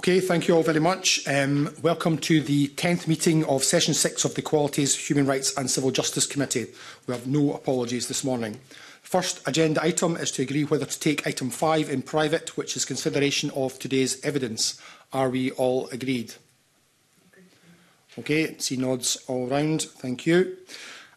Okay, thank you all very much. Um, welcome to the 10th meeting of Session 6 of the Qualities, Human Rights and Civil Justice Committee. We have no apologies this morning. First agenda item is to agree whether to take item 5 in private, which is consideration of today's evidence. Are we all agreed? Okay, see nods all round. Thank you.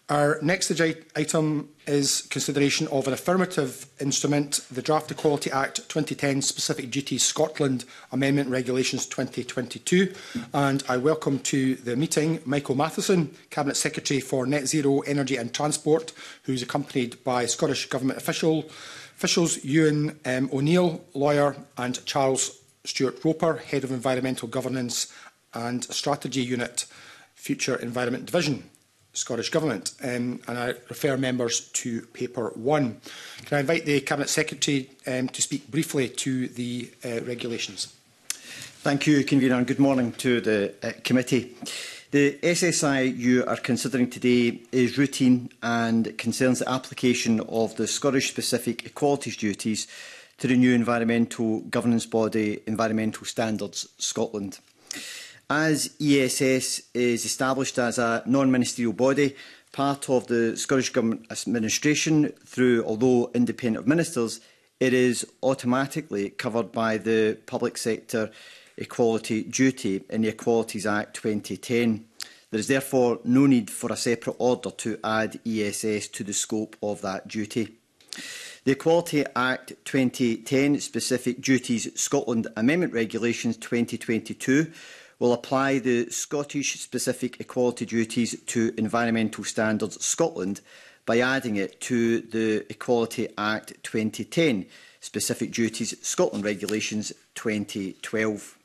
Our next item is consideration of an affirmative instrument, the Draft Equality Act 2010 Specific Duties Scotland Amendment Regulations 2022. And I welcome to the meeting Michael Matheson, Cabinet Secretary for Net Zero Energy and Transport, who is accompanied by Scottish Government official, officials Ewan um, O'Neill, lawyer, and Charles Stuart Roper, Head of Environmental Governance and Strategy Unit, Future Environment Division. Scottish Government. Um, and I refer members to paper one. Can I invite the Cabinet Secretary um, to speak briefly to the uh, regulations? Thank you, Convener, and good morning to the uh, committee. The SSI you are considering today is routine and concerns the application of the Scottish specific equalities duties to the new environmental governance body, Environmental Standards Scotland. As ESS is established as a non-ministerial body, part of the Scottish Government administration through, although independent of ministers, it is automatically covered by the Public Sector Equality Duty in the Equalities Act 2010. There is therefore no need for a separate order to add ESS to the scope of that duty. The Equality Act 2010 Specific Duties Scotland Amendment Regulations 2022 will apply the Scottish specific equality duties to Environmental Standards Scotland by adding it to the Equality Act 2010 Specific Duties Scotland Regulations 2012.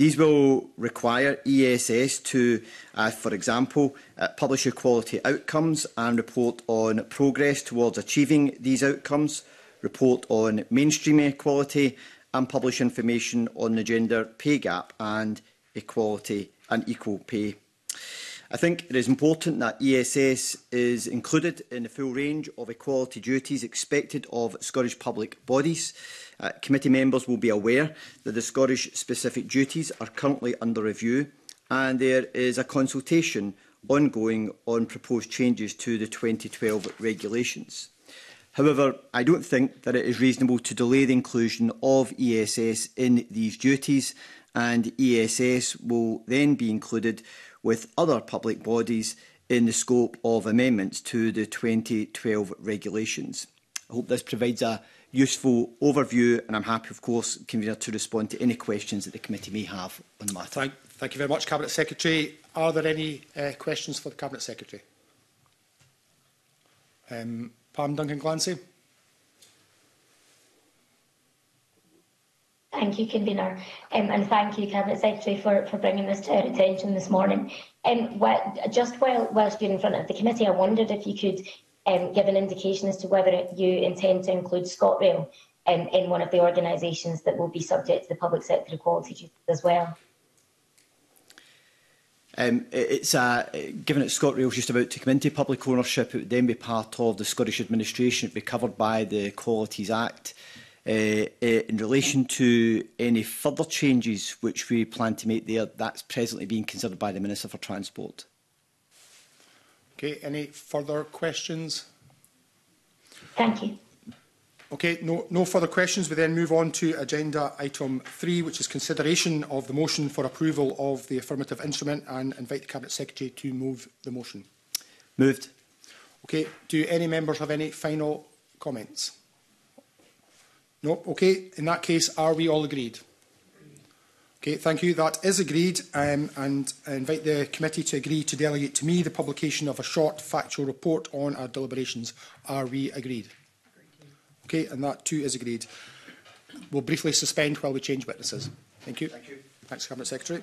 These will require ESS to, uh, for example, uh, publish equality outcomes and report on progress towards achieving these outcomes, report on mainstream equality and publish information on the gender pay gap and equality and equal pay. I think it is important that ESS is included in the full range of equality duties expected of Scottish public bodies. Uh, committee members will be aware that the Scottish specific duties are currently under review and there is a consultation ongoing on proposed changes to the 2012 regulations. However, I don't think that it is reasonable to delay the inclusion of ESS in these duties and ESS will then be included with other public bodies in the scope of amendments to the 2012 regulations. I hope this provides a useful overview and I'm happy, of course, Convener, to respond to any questions that the committee may have on the matter. Thank, thank you very much, Cabinet Secretary. Are there any uh, questions for the Cabinet Secretary? Um, Pam Duncan-Glancy. Thank you, Convener, um, and thank you, Cabinet Secretary, for, for bringing this to our attention this morning. Um, wh just while, whilst you're in front of the committee, I wondered if you could um, give an indication as to whether you intend to include ScotRail um, in one of the organisations that will be subject to the public sector equality duties as well. Um, it's uh, given that is just about to come into public ownership, it would then be part of the Scottish administration. It would be covered by the Qualities Act. Uh, uh, in relation to any further changes which we plan to make there, that's presently being considered by the Minister for Transport. Okay, any further questions? Thank you. Okay, no, no further questions. We then move on to agenda item three, which is consideration of the motion for approval of the affirmative instrument and invite the Cabinet Secretary to move the motion. Moved. Okay, do any members have any final comments? No? Okay. In that case, are we all agreed? Okay, thank you. That is agreed, um, and I invite the committee to agree to delegate to me the publication of a short factual report on our deliberations. Are we agreed? Okay, and that too is agreed. We'll briefly suspend while we change witnesses. Thank you. Thank you. Thanks, Cabinet Secretary.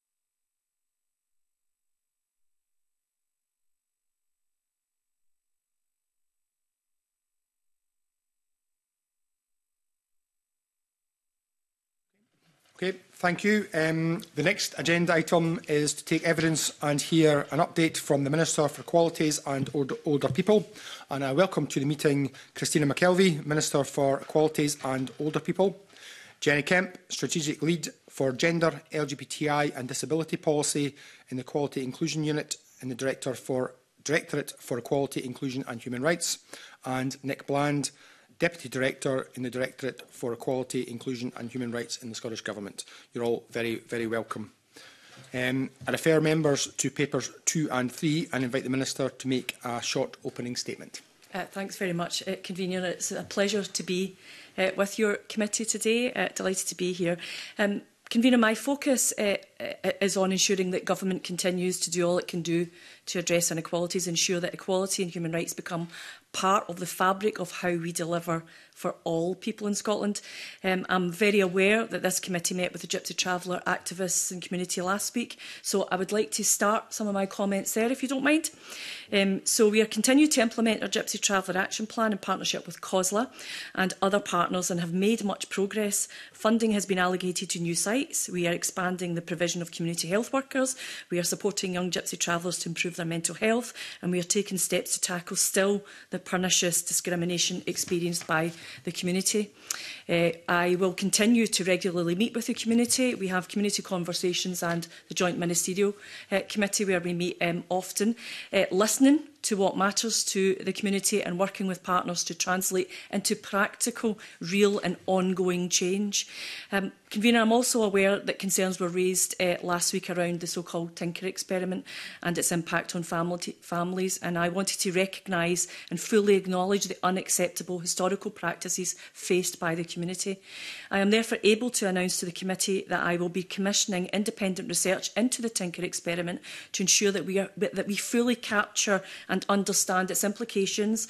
Okay, thank you. Um, the next agenda item is to take evidence and hear an update from the Minister for Equalities and Old Older People. And I welcome to the meeting Christina McKelvey, Minister for Equalities and Older People, Jenny Kemp, Strategic Lead for Gender, LGBTI and Disability Policy in the Equality Inclusion Unit and the Director for Directorate for Equality, Inclusion and Human Rights, and Nick Bland, Deputy Director in the Directorate for Equality, Inclusion and Human Rights in the Scottish Government. You're all very, very welcome. Um, I refer members to papers two and three and invite the Minister to make a short opening statement. Uh, thanks very much, uh, Convener. It's a pleasure to be uh, with your committee today. Uh, delighted to be here. Um, Convener, my focus uh, uh is on ensuring that government continues to do all it can do to address inequalities, ensure that equality and human rights become part of the fabric of how we deliver for all people in Scotland. Um, I'm very aware that this committee met with the Gypsy Traveller activists and community last week, so I would like to start some of my comments there, if you don't mind. Um, so we are continuing to implement our Gypsy Traveller Action Plan in partnership with COSLA and other partners and have made much progress. Funding has been allocated to new sites. We are expanding the provision of community health workers. We are supporting young Gypsy Travellers to improve their mental health, and we are taking steps to tackle still the pernicious discrimination experienced by the community. Uh, I will continue to regularly meet with the community. We have community conversations and the Joint Ministerial uh, Committee where we meet um, often, uh, listening to what matters to the community and working with partners to translate into practical, real and ongoing change. Um, Convener, I'm also aware that concerns were raised uh, last week around the so-called Tinker experiment and its impact on family families, and I wanted to recognise and fully acknowledge the unacceptable historical practices faced by the community. I am therefore able to announce to the committee that I will be commissioning independent research into the Tinker experiment to ensure that we, are, that we fully capture and understand its implications,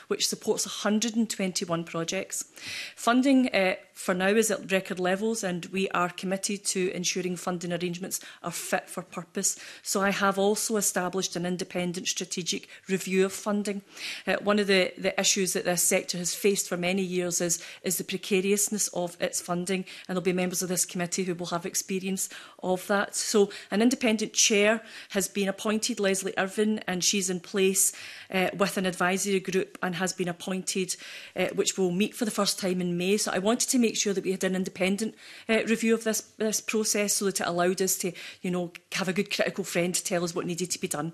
which supports 100 121 projects. Funding uh, for now is at record levels and we are committed to ensuring funding arrangements are fit for purpose. So I have also established an independent strategic review of funding. Uh, one of the, the issues that this sector has faced for many years is, is the precariousness of its funding and there'll be members of this committee who will have experience of that. So an independent chair has been appointed, Leslie Irvin, and she's in place uh, with an advisory group and has been appointed Trade, uh, which will meet for the first time in May. So I wanted to make sure that we had an independent uh, review of this, this process so that it allowed us to, you know, have a good critical friend to tell us what needed to be done.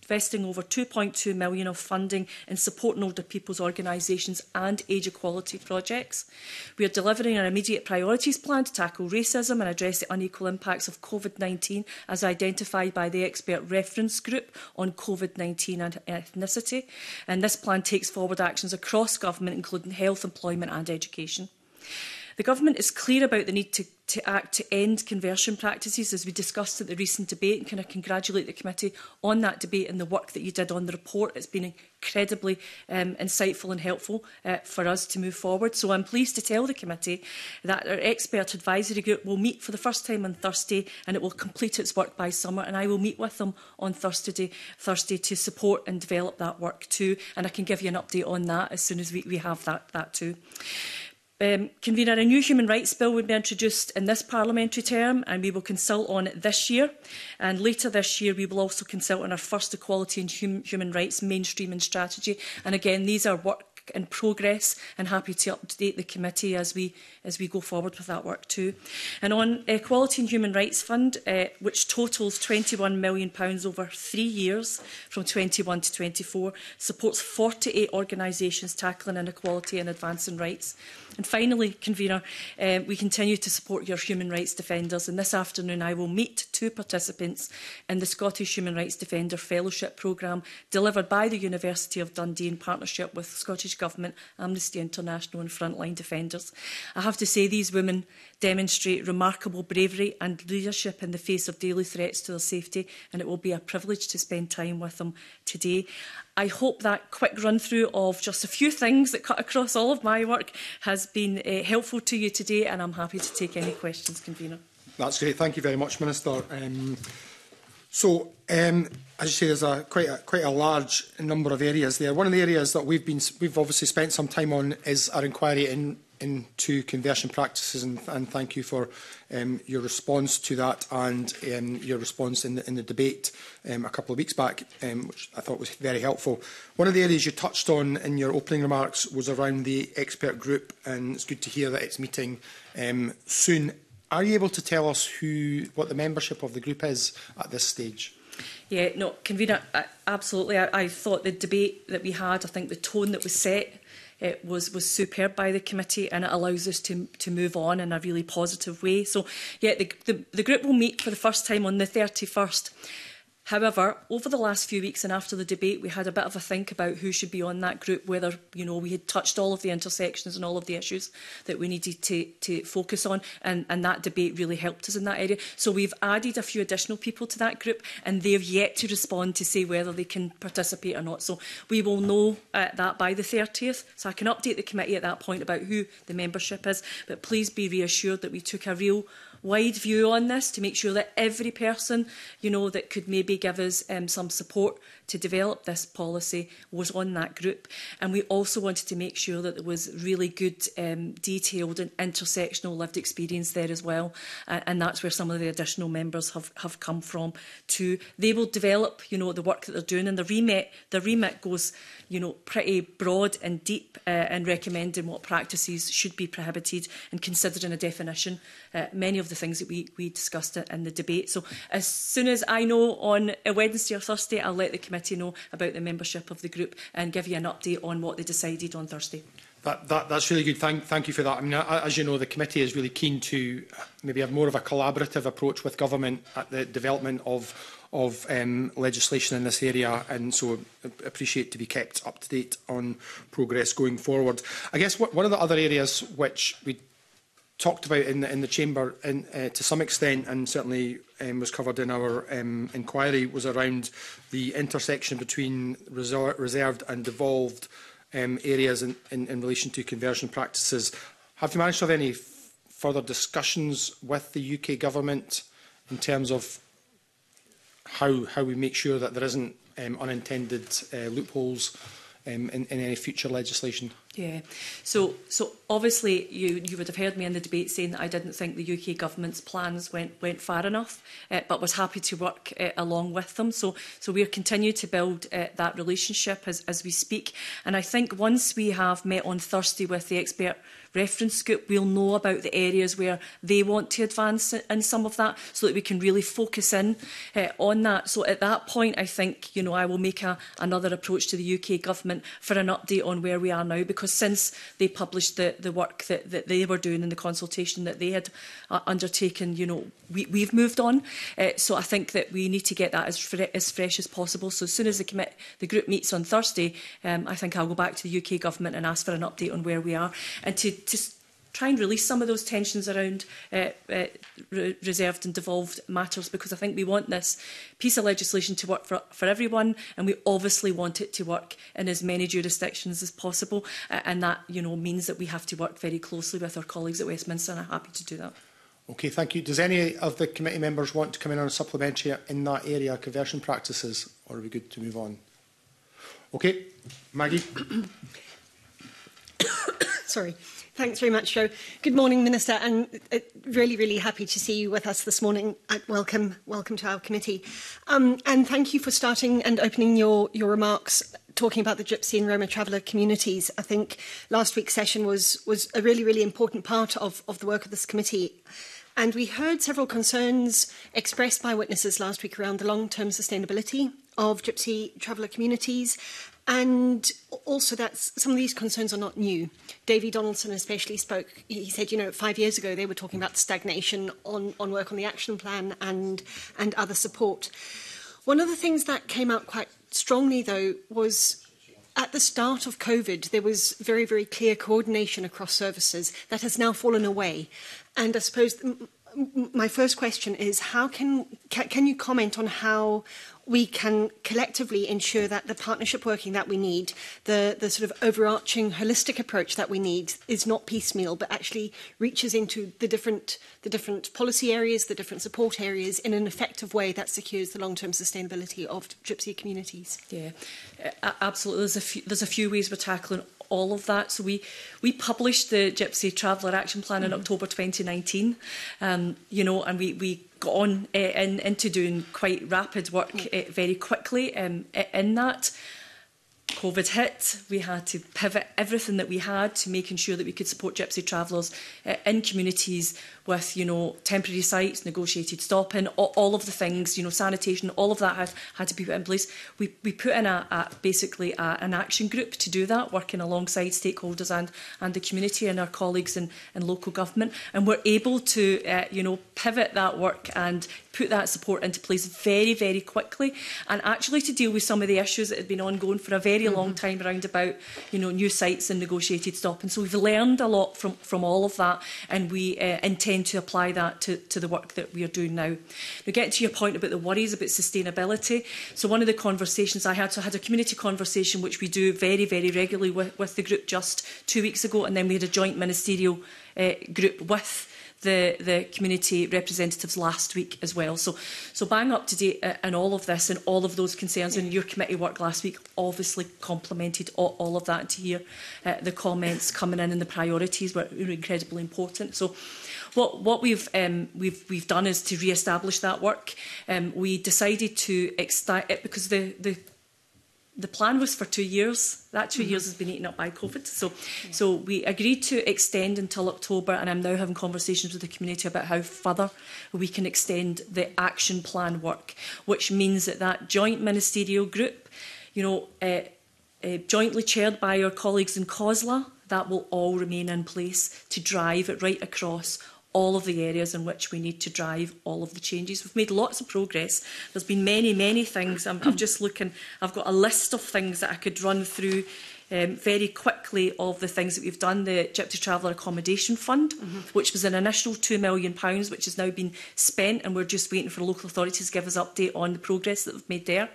investing over 2.2 million of funding in supporting older people people's organisations and age equality projects. We are delivering an immediate priorities plan to tackle racism and address the unequal impacts of COVID-19 as identified by the expert reference group on COVID-19 and ethnicity. And this plan takes forward actions across government, including health, employment and education. The government is clear about the need to, to act to end conversion practices, as we discussed at the recent debate, and can I congratulate the committee on that debate and the work that you did on the report. It's been incredibly um, insightful and helpful uh, for us to move forward. So I'm pleased to tell the committee that our expert advisory group will meet for the first time on Thursday and it will complete its work by summer. And I will meet with them on Thursday, Thursday to support and develop that work too. And I can give you an update on that as soon as we, we have that, that too. Um, convener, a new human rights bill will be introduced in this parliamentary term and we will consult on it this year. And later this year, we will also consult on our first equality and hum human rights mainstreaming strategy. And again, these are work in progress and happy to update the committee as we as we go forward with that work too. And on Equality and Human Rights Fund, uh, which totals £21 million over three years from 21 to 24, supports 48 organisations tackling inequality and advancing rights. And finally, convener, um, we continue to support your human rights defenders. And this afternoon, I will meet two participants in the Scottish Human Rights Defender Fellowship Programme delivered by the University of Dundee in partnership with Scottish Government, Amnesty International and Frontline Defenders. I have to say these women demonstrate remarkable bravery and leadership in the face of daily threats to their safety and it will be a privilege to spend time with them today. I hope that quick run through of just a few things that cut across all of my work has been uh, helpful to you today and I'm happy to take any questions, Convener. That's great. Thank you very much, Minister. Um, so, um, as you say, there's a quite a quite a large number of areas there. One of the areas that we've been we've obviously spent some time on is our inquiry in into conversion practices and, and thank you for um, your response to that and um, your response in the, in the debate um, a couple of weeks back, um, which I thought was very helpful. One of the areas you touched on in your opening remarks was around the expert group and it's good to hear that it's meeting um, soon. Are you able to tell us who, what the membership of the group is at this stage? Yeah, no, convener, absolutely. I, I thought the debate that we had, I think the tone that was set it was was superb by the committee and it allows us to to move on in a really positive way. So yeah, the, the, the group will meet for the first time on the 31st However, over the last few weeks and after the debate, we had a bit of a think about who should be on that group, whether you know we had touched all of the intersections and all of the issues that we needed to, to focus on, and, and that debate really helped us in that area. So we've added a few additional people to that group, and they've yet to respond to say whether they can participate or not. So we will know uh, that by the 30th. So I can update the committee at that point about who the membership is, but please be reassured that we took a real wide view on this to make sure that every person, you know, that could maybe give us um, some support to develop this policy was on that group. And we also wanted to make sure that there was really good um, detailed and intersectional lived experience there as well. Uh, and that's where some of the additional members have, have come from to they will develop, you know, the work that they're doing and the remit, the remit goes you know, pretty broad and deep uh, in recommending what practices should be prohibited and considering a definition, uh, many of the things that we, we discussed in the debate. So as soon as I know on a uh, Wednesday or Thursday, I'll let the committee know about the membership of the group and give you an update on what they decided on Thursday. That, that, that's really good. Thank, thank you for that. I mean, as you know, the committee is really keen to maybe have more of a collaborative approach with government at the development of of um, legislation in this area and so appreciate to be kept up to date on progress going forward. I guess what, one of the other areas which we talked about in the, in the chamber in, uh, to some extent and certainly um, was covered in our um, inquiry was around the intersection between reser reserved and devolved um, areas in, in, in relation to conversion practices. Have you managed to have any further discussions with the UK government in terms of how, how we make sure that there isn't um, unintended uh, loopholes um, in, in any future legislation. Yeah. So, so obviously you, you would have heard me in the debate saying that I didn't think the UK government's plans went went far enough, uh, but was happy to work uh, along with them. So, so we are continue to build uh, that relationship as as we speak. And I think once we have met on Thursday with the expert reference group will know about the areas where they want to advance in some of that so that we can really focus in uh, on that. So at that point, I think, you know, I will make a, another approach to the UK government for an update on where we are now because since they published the, the work that, that they were doing in the consultation that they had uh, undertaken, you know, we, we've moved on. Uh, so I think that we need to get that as, fre as fresh as possible. So as soon as the, commit the group meets on Thursday, um, I think I'll go back to the UK government and ask for an update on where we are. And to to try and release some of those tensions around uh, uh, re reserved and devolved matters because I think we want this piece of legislation to work for, for everyone and we obviously want it to work in as many jurisdictions as possible uh, and that you know means that we have to work very closely with our colleagues at Westminster and I'm happy to do that. Okay, thank you. Does any of the committee members want to come in on a supplementary in that area, conversion practices, or are we good to move on? Okay, Maggie. Sorry. Thanks very much, Joe. Good morning, Minister, and uh, really, really happy to see you with us this morning. Uh, welcome, welcome to our committee. Um, and thank you for starting and opening your, your remarks talking about the Gypsy and Roma traveller communities. I think last week's session was, was a really, really important part of, of the work of this committee. And we heard several concerns expressed by witnesses last week around the long-term sustainability of Gypsy traveller communities And also that's some of these concerns are not new. Davy Donaldson especially spoke, he said, you know, five years ago they were talking about stagnation on, on work on the action plan and, and other support. One of the things that came out quite strongly though was at the start of COVID, there was very, very clear coordination across services that has now fallen away. And I suppose my first question is how can, can you comment on how we can collectively ensure that the partnership working that we need, the, the sort of overarching holistic approach that we need is not piecemeal, but actually reaches into the different, the different policy areas, the different support areas in an effective way that secures the long-term sustainability of gypsy communities. Yeah, absolutely. There's a, few, there's a few ways we're tackling all of that. So we we published the Gypsy Traveller Action Plan mm. in October 2019, um, you know, and we we got on uh, in, into doing quite rapid work mm. uh, very quickly um, in that. COVID hit, we had to pivot everything that we had to making sure that we could support gypsy travellers uh, in communities with, you know, temporary sites, negotiated stopping, all, all of the things, you know, sanitation, all of that had, had to be put in place. We, we put in a, a basically a, an action group to do that, working alongside stakeholders and, and the community and our colleagues in, in local government. And we're able to, uh, you know, pivot that work and put that support into place very, very quickly and actually to deal with some of the issues that had been ongoing for a very mm -hmm. long mm-hmm. time around about, you know, new sites and negotiated stopping. So we've learned a lot from, from all of that and we uh, intend then to apply that to, to the work that we are doing now. Now, get to your point about the worries about sustainability. So one of the conversations I had, so I had a community conversation, which we do very, very regularly with, with the group just two weeks ago, and then we had a joint ministerial uh, group with the, the community representatives last week as well. So, so bang up to date and eh, all of this and all of those concerns and your committee work last week obviously complemented all, all of that to hear uh, the comments coming in and the priorities were incredibly important. So What, what we've, um, we've, we've done is to re-establish that work. Um, we decided to extend eh, it because the, the the plan was for two years. That 2 mm -hmm. years has been eaten up by COVID. So, yeah. so we agreed to extend until October, and I'm now having conversations with the community about how further we can extend the action plan work, which means that that joint ministerial group, you know, uh, uh, jointly chaired by our colleagues in COSLA, that will all remain in place to drive it right across all of the areas in which we need to drive all of the changes. We've made lots of progress. There's been many, many things. I'm, I'm just looking, I've got a list of things that I could run through um, very quickly of the things that we've done. The Gypsy Traveller Accommodation Fund, mm -hmm. which was an initial £2 million, which has now been spent, and we're just waiting for local authorities to give us update on the progress that we've made there.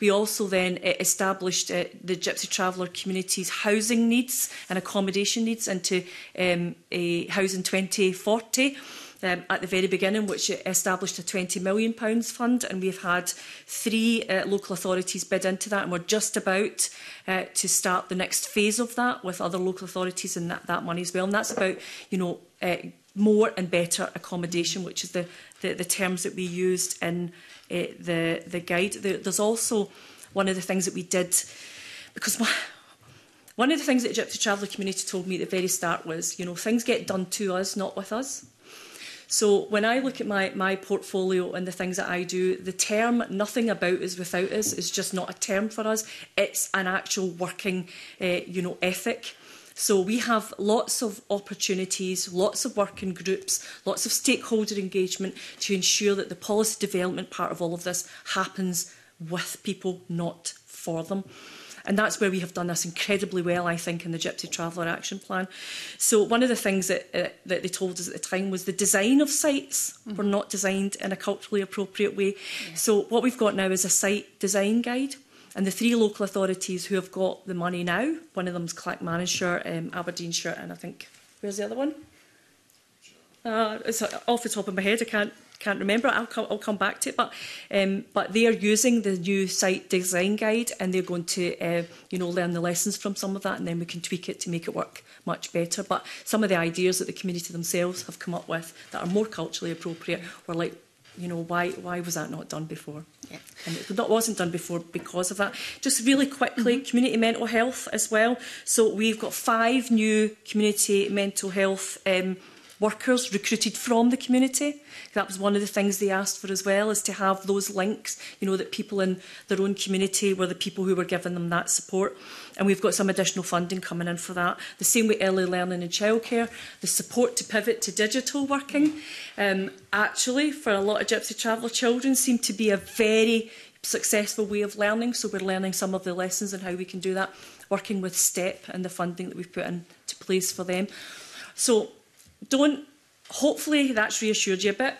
We also then uh, established uh, the Gypsy Traveller community's housing needs and accommodation needs into um, a Housing 2040 um, at the very beginning, which established a £20 million fund, and we've had three uh, local authorities bid into that, and we're just about uh, to start the next phase of that with other local authorities and that, that money as well. And that's about, you know, uh, more and better accommodation, which is the, the, the terms that we used in uh, the, the guide. There, there's also one of the things that we did, because my, one of the things that the Gypsy Traveller community told me at the very start was, you know, things get done to us, not with us. So when I look at my, my portfolio and the things that I do, the term nothing about is without us is just not a term for us. It's an actual working uh, you know, ethic. So we have lots of opportunities, lots of working groups, lots of stakeholder engagement to ensure that the policy development part of all of this happens with people, not for them. And that's where we have done this incredibly well, I think, in the Gypsy Traveller Action Plan. So one of the things that, uh, that they told us at the time was the design of sites mm. were mm-hmm. not designed in a culturally appropriate way. Yeah. So what we've got now is a site design guide. And the three local authorities who have got the money now, one of them's Manager, um, Aberdeenshire, and I think, where's the other one? Uh, it's off the top of my head, I can't can't remember. I'll come, I'll come back to it. But um, but they are using the new site design guide, and they're going to uh, you know learn the lessons from some of that, and then we can tweak it to make it work much better. But some of the ideas that the community themselves have come up with that are more culturally appropriate were like you know why why was that not done before yeah. and it not, wasn't done before because of that just really quickly mm -hmm. community mental health as well so we've got five new community mental health um, workers recruited from the community. That was one of the things they asked for as well, is to have those links, you know, that people in their own community were the people who were giving them that support. And we've got some additional funding coming in for that. The same with early learning and childcare, the support to pivot to digital working. Um, actually, for a lot of Gypsy Traveller children, seem to be a very successful way of learning. So we're learning some of the lessons and how we can do that, working with STEP and the funding that we've put in to place for them. So don't, hopefully that's reassured you a bit.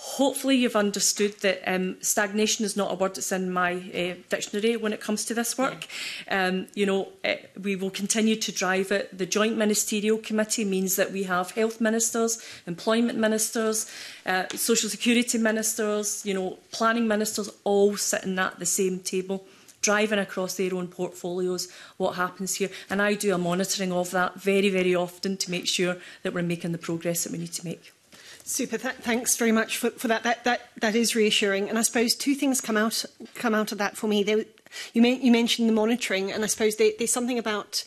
Hopefully you've understood that um, stagnation is not a word that's in my uh, dictionary when it comes to this work. Yeah. Um, you know, it, eh, we will continue to drive it. The Joint Ministerial Committee means that we have health ministers, employment ministers, uh, social security ministers, you know, planning ministers all sitting at the same table driving across their own portfolios what happens here. And I do a monitoring of that very, very often to make sure that we're making the progress that we need to make. Super. Th thanks very much for, for that. That that that is reassuring. And I suppose two things come out come out of that for me. They, you, may, you mentioned the monitoring, and I suppose they, there's something about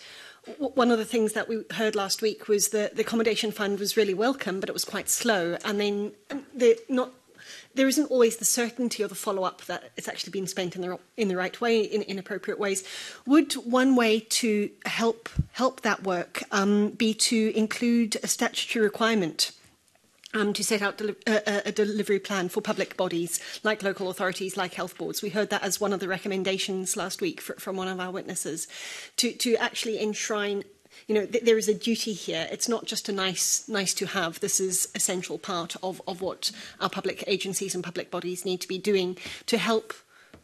one of the things that we heard last week was that the accommodation fund was really welcome, but it was quite slow, and then um, the not there isn't always the certainty or the follow-up that it's actually been spent in the, in the right way, in, inappropriate ways. Would one way to help, help that work um, be to include a statutory requirement um, to set out deli a, uh, uh, a delivery plan for public bodies like local authorities, like health boards. We heard that as one of the recommendations last week for, from one of our witnesses to, to actually enshrine you know, th there is a duty here. It's not just a nice, nice to have. This is a central part of, of what our public agencies and public bodies need to be doing to help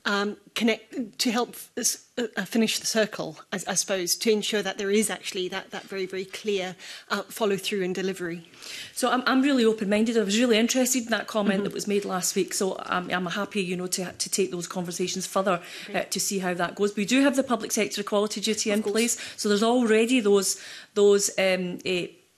um, connect to help uh, finish the circle, I, I, suppose, to ensure that there is actually that, that very, very clear uh, follow through and delivery. So I'm, I'm really open minded. I was really interested in that comment mm -hmm. that mm-hmm. was made last week. So I'm, I'm happy, you know, to, to take those conversations further uh, to see how that goes. we do have the public sector equality duty of in course. place. So there's already those those um,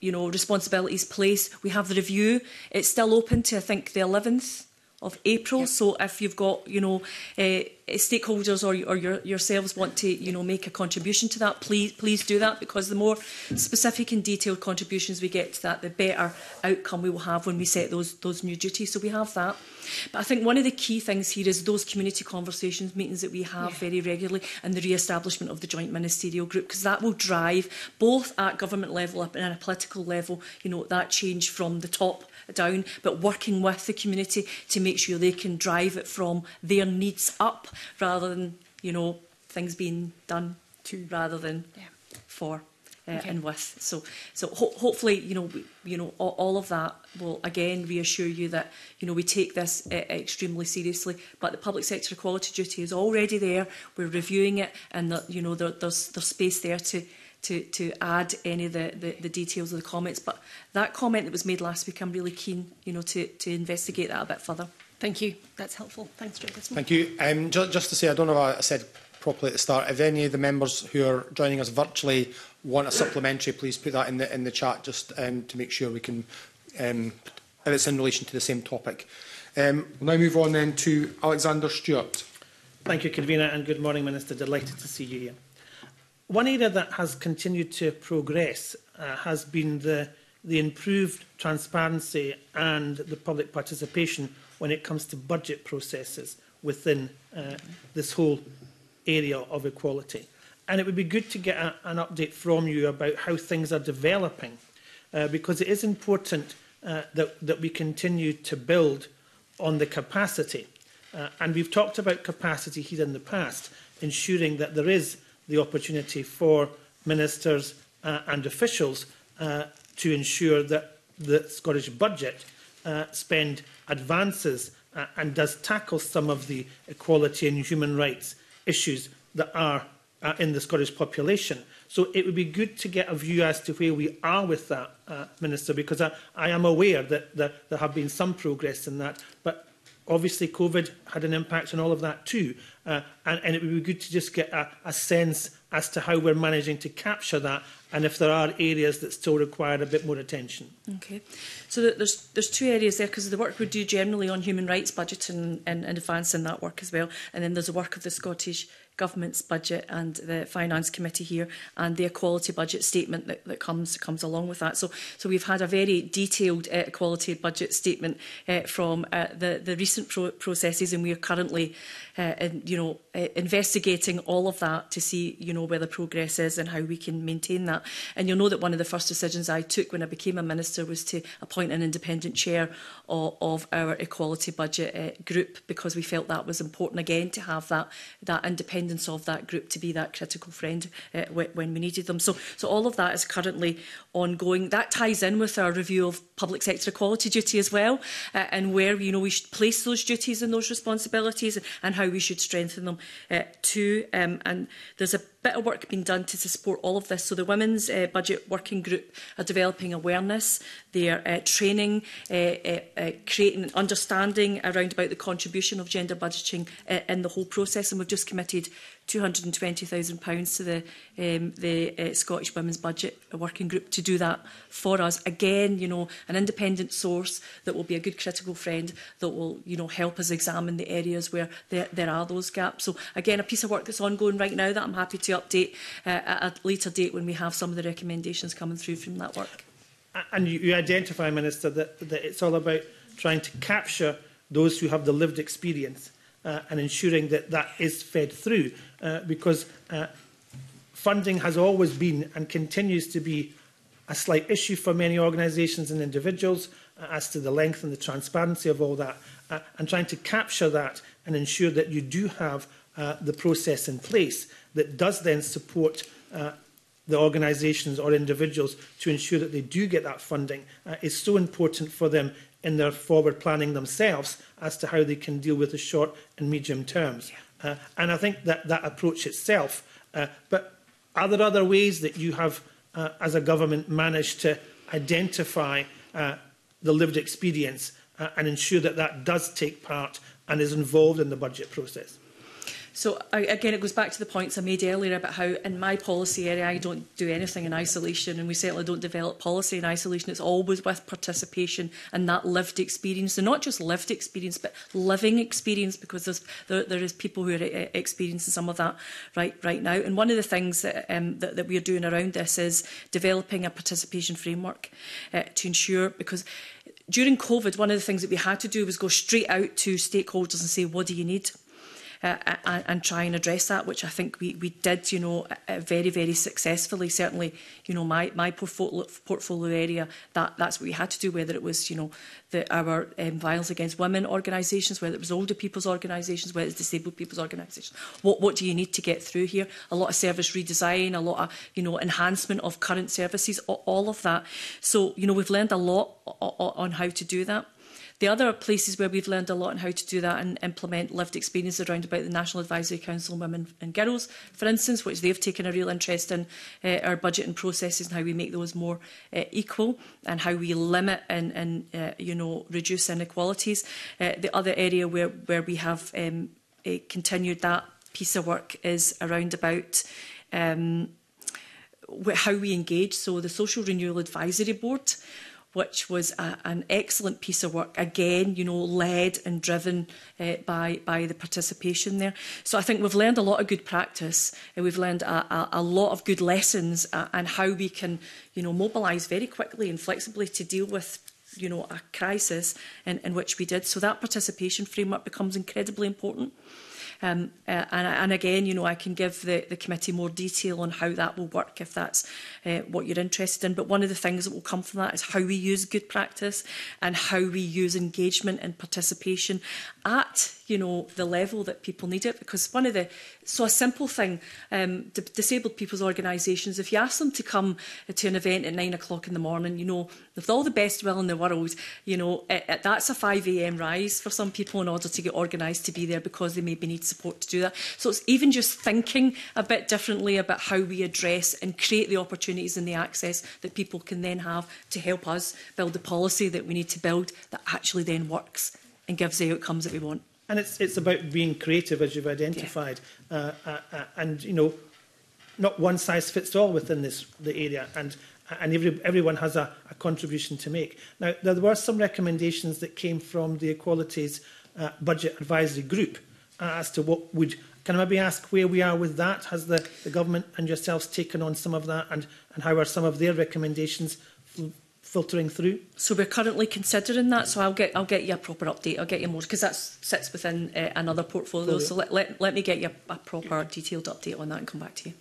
you know responsibilities place. We have the review. It's still open to I think the 11th of April. Yep. So if you've got, you know, uh, stakeholders or, or your, yourselves want to, you know, make a contribution to that, please, please do that because the more specific and detailed contributions we get to that, the better outcome we will have when we set those, those new duties. So we have that. But I think one of the key things here is those community conversations meetings that we have yeah. very regularly and the re-establishment of the joint ministerial group because that will drive both at government level up and at a political level, you know, that change from the top down, but working with the community to make sure they can drive it from their needs up rather than, you know, things being done to rather than yeah. for. Uh, okay. and with so so ho hopefully you know we, you know all, all, of that will again reassure you that you know we take this uh, extremely seriously but the public sector equality duty is already there we're reviewing it and that you know there, there's there's space there to to, to add any of the, the, the details of the comments. But that comment that was made last week, I'm really keen you know, to, to investigate that a bit further. Thank you. That's helpful. Thanks, Judith. Thank you. Um, ju just to say, I don't know if I said properly at the start, if any of the members who are joining us virtually want a supplementary, please put that in the, in the chat just um, to make sure we can, um, if it's in relation to the same topic. Um, we'll now move on then to Alexander Stewart. Thank you, Convener, and good morning, Minister. Delighted to see you here. One area that has continued to progress uh, has been the, the improved transparency and the public participation when it comes to budget processes within uh, this whole area of equality. And it would be good to get a, an update from you about how things are developing, uh, because it is important uh, that, that we continue to build on the capacity. Uh, and we've talked about capacity here in the past, ensuring that there is the opportunity for ministers uh, and officials uh, to ensure that the Scottish budget uh, spend advances uh, and does tackle some of the equality and human rights issues that are uh, in the Scottish population. So it would be good to get a view as to where we are with that, uh, Minister, because I, I am aware that, that there have been some progress in that, but obviously COVID had an impact on all of that too. Uh, and, and it would be good to just get a, a sense as to how we're managing to capture that and if there are areas that still require a bit more attention. Okay. So there's there's two areas there because the work we do generally on human rights budgeting and, and advancing that work as well and then there's the work of the Scottish government's budget and the finance committee here and the equality budget statement that, that comes comes along with that. So so we've had a very detailed uh, equality budget statement uh, from uh, the the recent pro processes, and we are currently uh, in, you know uh, investigating all of that to see you know where the progress is and how we can maintain that. And you'll know that one of the first decisions I took when I became a minister was to appoint an independent chair of, of our equality budget uh, group because we felt that was important again to have that that independent independence of that group to be that critical friend uh, when we needed them. So, so all of that is currently ongoing. That ties in with our review of public sector equality duty as well, uh, and where you know we should place those duties and those responsibilities, and, how we should strengthen them uh, too. Um, and there's a bit of work being done to, support all of this. So the Women's uh, Budget Working Group are developing awareness, they're uh, eh, training, uh, uh, uh, creating an understanding around about the contribution of gender budgeting uh, in the whole process. And we've just committed £220,000 to the, um, the uh, Scottish Women's Budget a Working Group to do that for us. Again, you know, an independent source that will be a good critical friend that will, you know, help us examine the areas where there, there are those gaps. So again, a piece of work that's ongoing right now that I'm happy to update uh, at a later date when we have some of the recommendations coming through from that work. And you, you identify, Minister, that, that it's all about trying to capture those who have the lived experience uh, and ensuring that that is fed through. Uh, because uh, funding has always been and continues to be a slight issue for many organisations and individuals uh, as to the length and the transparency of all that uh, and trying to capture that and ensure that you do have uh, the process in place that does then support uh, the organisations or individuals to ensure that they do get that funding uh, is so important for them in their forward planning themselves as to how they can deal with the short and medium terms. Yeah. Uh, and I think that that approach itself, uh, but are there other ways that you have, uh, as a government, managed to identify uh, the lived experience uh, and ensure that that does take part and is involved in the budget process? So I, again, it goes back to the points I made earlier about how in my policy area, I don't do anything in isolation and we certainly don't develop policy in isolation. It's always with participation and that lived experience and not just lived experience, but living experience because there's, there, there is people who are eh, eh, experiencing some of that right, right now. And one of the things that, um, that, that we are doing around this is developing a participation framework uh, to ensure because during COVID, one of the things that we had to do was go straight out to stakeholders and say, what do you need? uh, and, and try and address that, which I think we, we did, you know, uh, very, very successfully. Certainly, you know, my, my portfolio, portfolio area, that, that's what we had to do, whether it was, you know, the, our um, violence against women organisations, whether it was older people's organisations, whether it's disabled people's organisations. What, what do you need to get through here? A lot of service redesign, a lot of, you know, enhancement of current services, all of that. So, you know, we've learned a lot on how to do that. The other places where we've learned a lot on how to do that and implement lived experience around about the National Advisory Council on Women and Girls, for instance, which they've taken a real interest in uh, our and processes and how we make those more uh, equal and how we limit and, and uh, you know, reduce inequalities. Uh, the other area where, where we have um, continued that piece of work is around about um, how we engage. So the Social Renewal Advisory Board, which was a, an excellent piece of work, again, you know, led and driven uh, by, by the participation there. So I think we've learned a lot of good practice, and we've learned a, a, a lot of good lessons uh, and how we can, you know, mobilise very quickly and flexibly to deal with you know, a crisis in, in which we did. So that participation framework becomes incredibly important. Um, uh, and, and again, you know, I can give the, the committee more detail on how that will work if that's uh, what you're interested in. But one of the things that will come from that is how we use good practice and how we use engagement and participation at you know the level that people need it because one of the so a simple thing um disabled people's organisations if you ask them to come to an event at nine o'clock in the morning you know with all the best will in the world you know it, it, that's a 5 a.m rise for some people in order to get organised to be there because they maybe need support to do that. So it's even just thinking a bit differently about how we address and create the opportunities and the access that people can then have to help us build the policy that we need to build that actually then works and gives the outcomes that we want. And it's, it's about being creative, as you've identified, yeah. Uh, uh, uh, and, you know, not one size fits all within this the area and and every, everyone has a, a contribution to make. Now, there were some recommendations that came from the Equalities uh, Budget Advisory Group Uh, as to what would can I maybe ask where we are with that? Has the, the government and yourselves taken on some of that, and, and how are some of their recommendations filtering through? So we're currently considering that. So I'll get I'll get you a proper update. I'll get you more because that sits within uh, another portfolio. So let, let let me get you a, a proper detailed update on that and come back to you.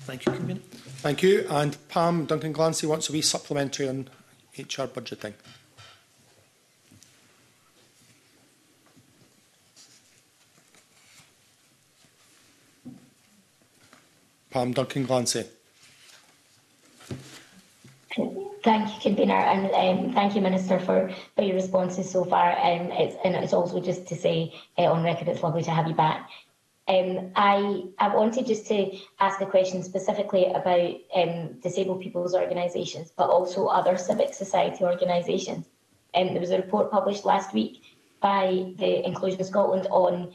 Thank you, Convener. Thank you. And Pam Duncan Glancy wants a wee supplementary on HR budgeting. Pam Duncan Glancy. Thank you, Convener, and um, thank you, Minister, for, for your responses so far. Um, it's, and it's also just to say uh, on record, it's lovely to have you back. Um, I, I wanted just to ask a question specifically about um, disabled people's organisations, but also other civic society organisations. Um, there was a report published last week by the Inclusion Scotland on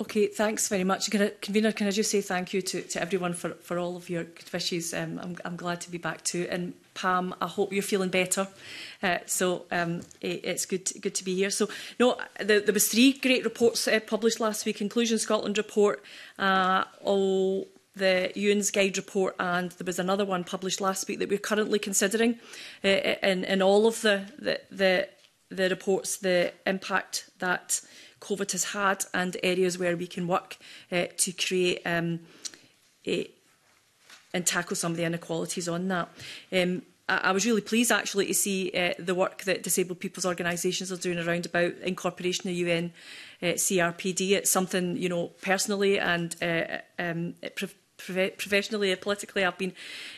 Okay, thanks very much. Can I, Convener, can I just say thank you to, to everyone for, for all of your good wishes. Um, I'm, I'm glad to be back too. And Pam, I hope you're feeling better. Uh, so um, it, it's good good to be here. So no, the, there was three great reports uh, published last week: Inclusion Scotland report, uh, all the UN's guide report, and there was another one published last week that we're currently considering. Uh, in, in all of the, the the the reports, the impact that COVID has had, and areas where we can work uh, to create um, a and tackle some of the inequalities on that. Um, I was really pleased actually to see uh, the work that disabled people's organisations are doing around about incorporation of UN uh, CRPD. It's something, you know, personally and uh, um, it professionally professionally, politically, I've been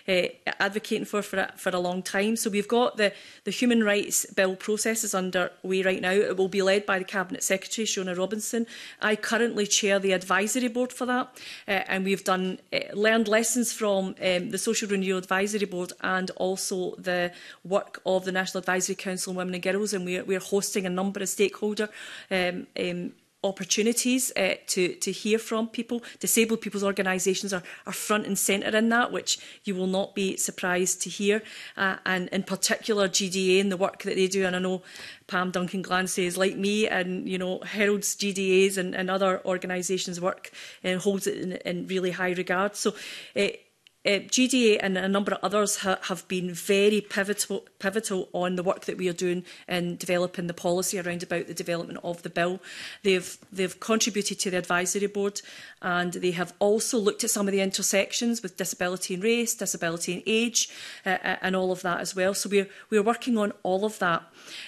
uh, advocating for for a, for a long time. So we've got the, the human rights bill processes underway right now. It will be led by the Cabinet Secretary, Shona Robinson. I currently chair the advisory board for that, uh, and we've done uh, learned lessons from um, the Social Renewal Advisory Board and also the work of the National Advisory Council on Women and Girls, and we're, we're hosting a number of stakeholder um, um, opportunities uh, to, to hear from people. Disabled people's organizations are, are front and center in that, which you will not be surprised to hear. Uh, and in particular, GDA and the work that they do. And I know Pam Duncan Glancy is like me and, you know, heralds GDAs and, and other organizations work and eh, holds it in, in really high regard. So uh, Uh, GDA and a number of others ha have been very pivotal, pivotal on the work that we are doing in developing the policy around about the development of the bill. They've, they've contributed to the advisory board and they have also looked at some of the intersections with disability and race, disability and age, uh, uh, and all of that as well. So we're we're working on all of that.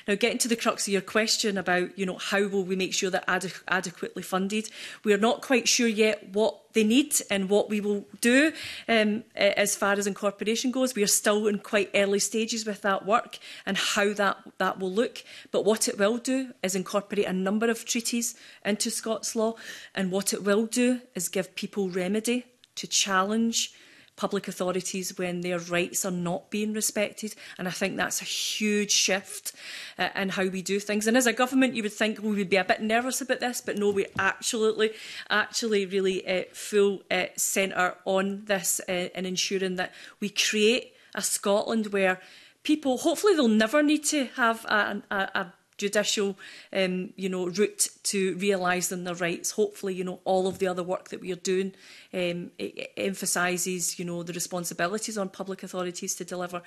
Now, getting to the crux of your question about you know how will we make sure that ad adequately funded, we are not quite sure yet what they need and what we will do um, as far as incorporation goes. We are still in quite early stages with that work and how that, that will look. But what it will do is incorporate a number of treaties into Scots law, and what it will do is give people remedy to challenge public authorities when their rights are not being respected. And I think that's a huge shift uh, in how we do things. And as a government, you would think oh, we would be a bit nervous about this, but no, we absolutely, actually really uh, full uh, centre on this uh, in ensuring that we create a Scotland where people, hopefully they'll never need to have a, a, a judicial, um, you know, route to realising their rights. Hopefully, you know, all of the other work that we are doing um, e-, e-, emphasises, you know, the responsibilities on public authorities to deliver.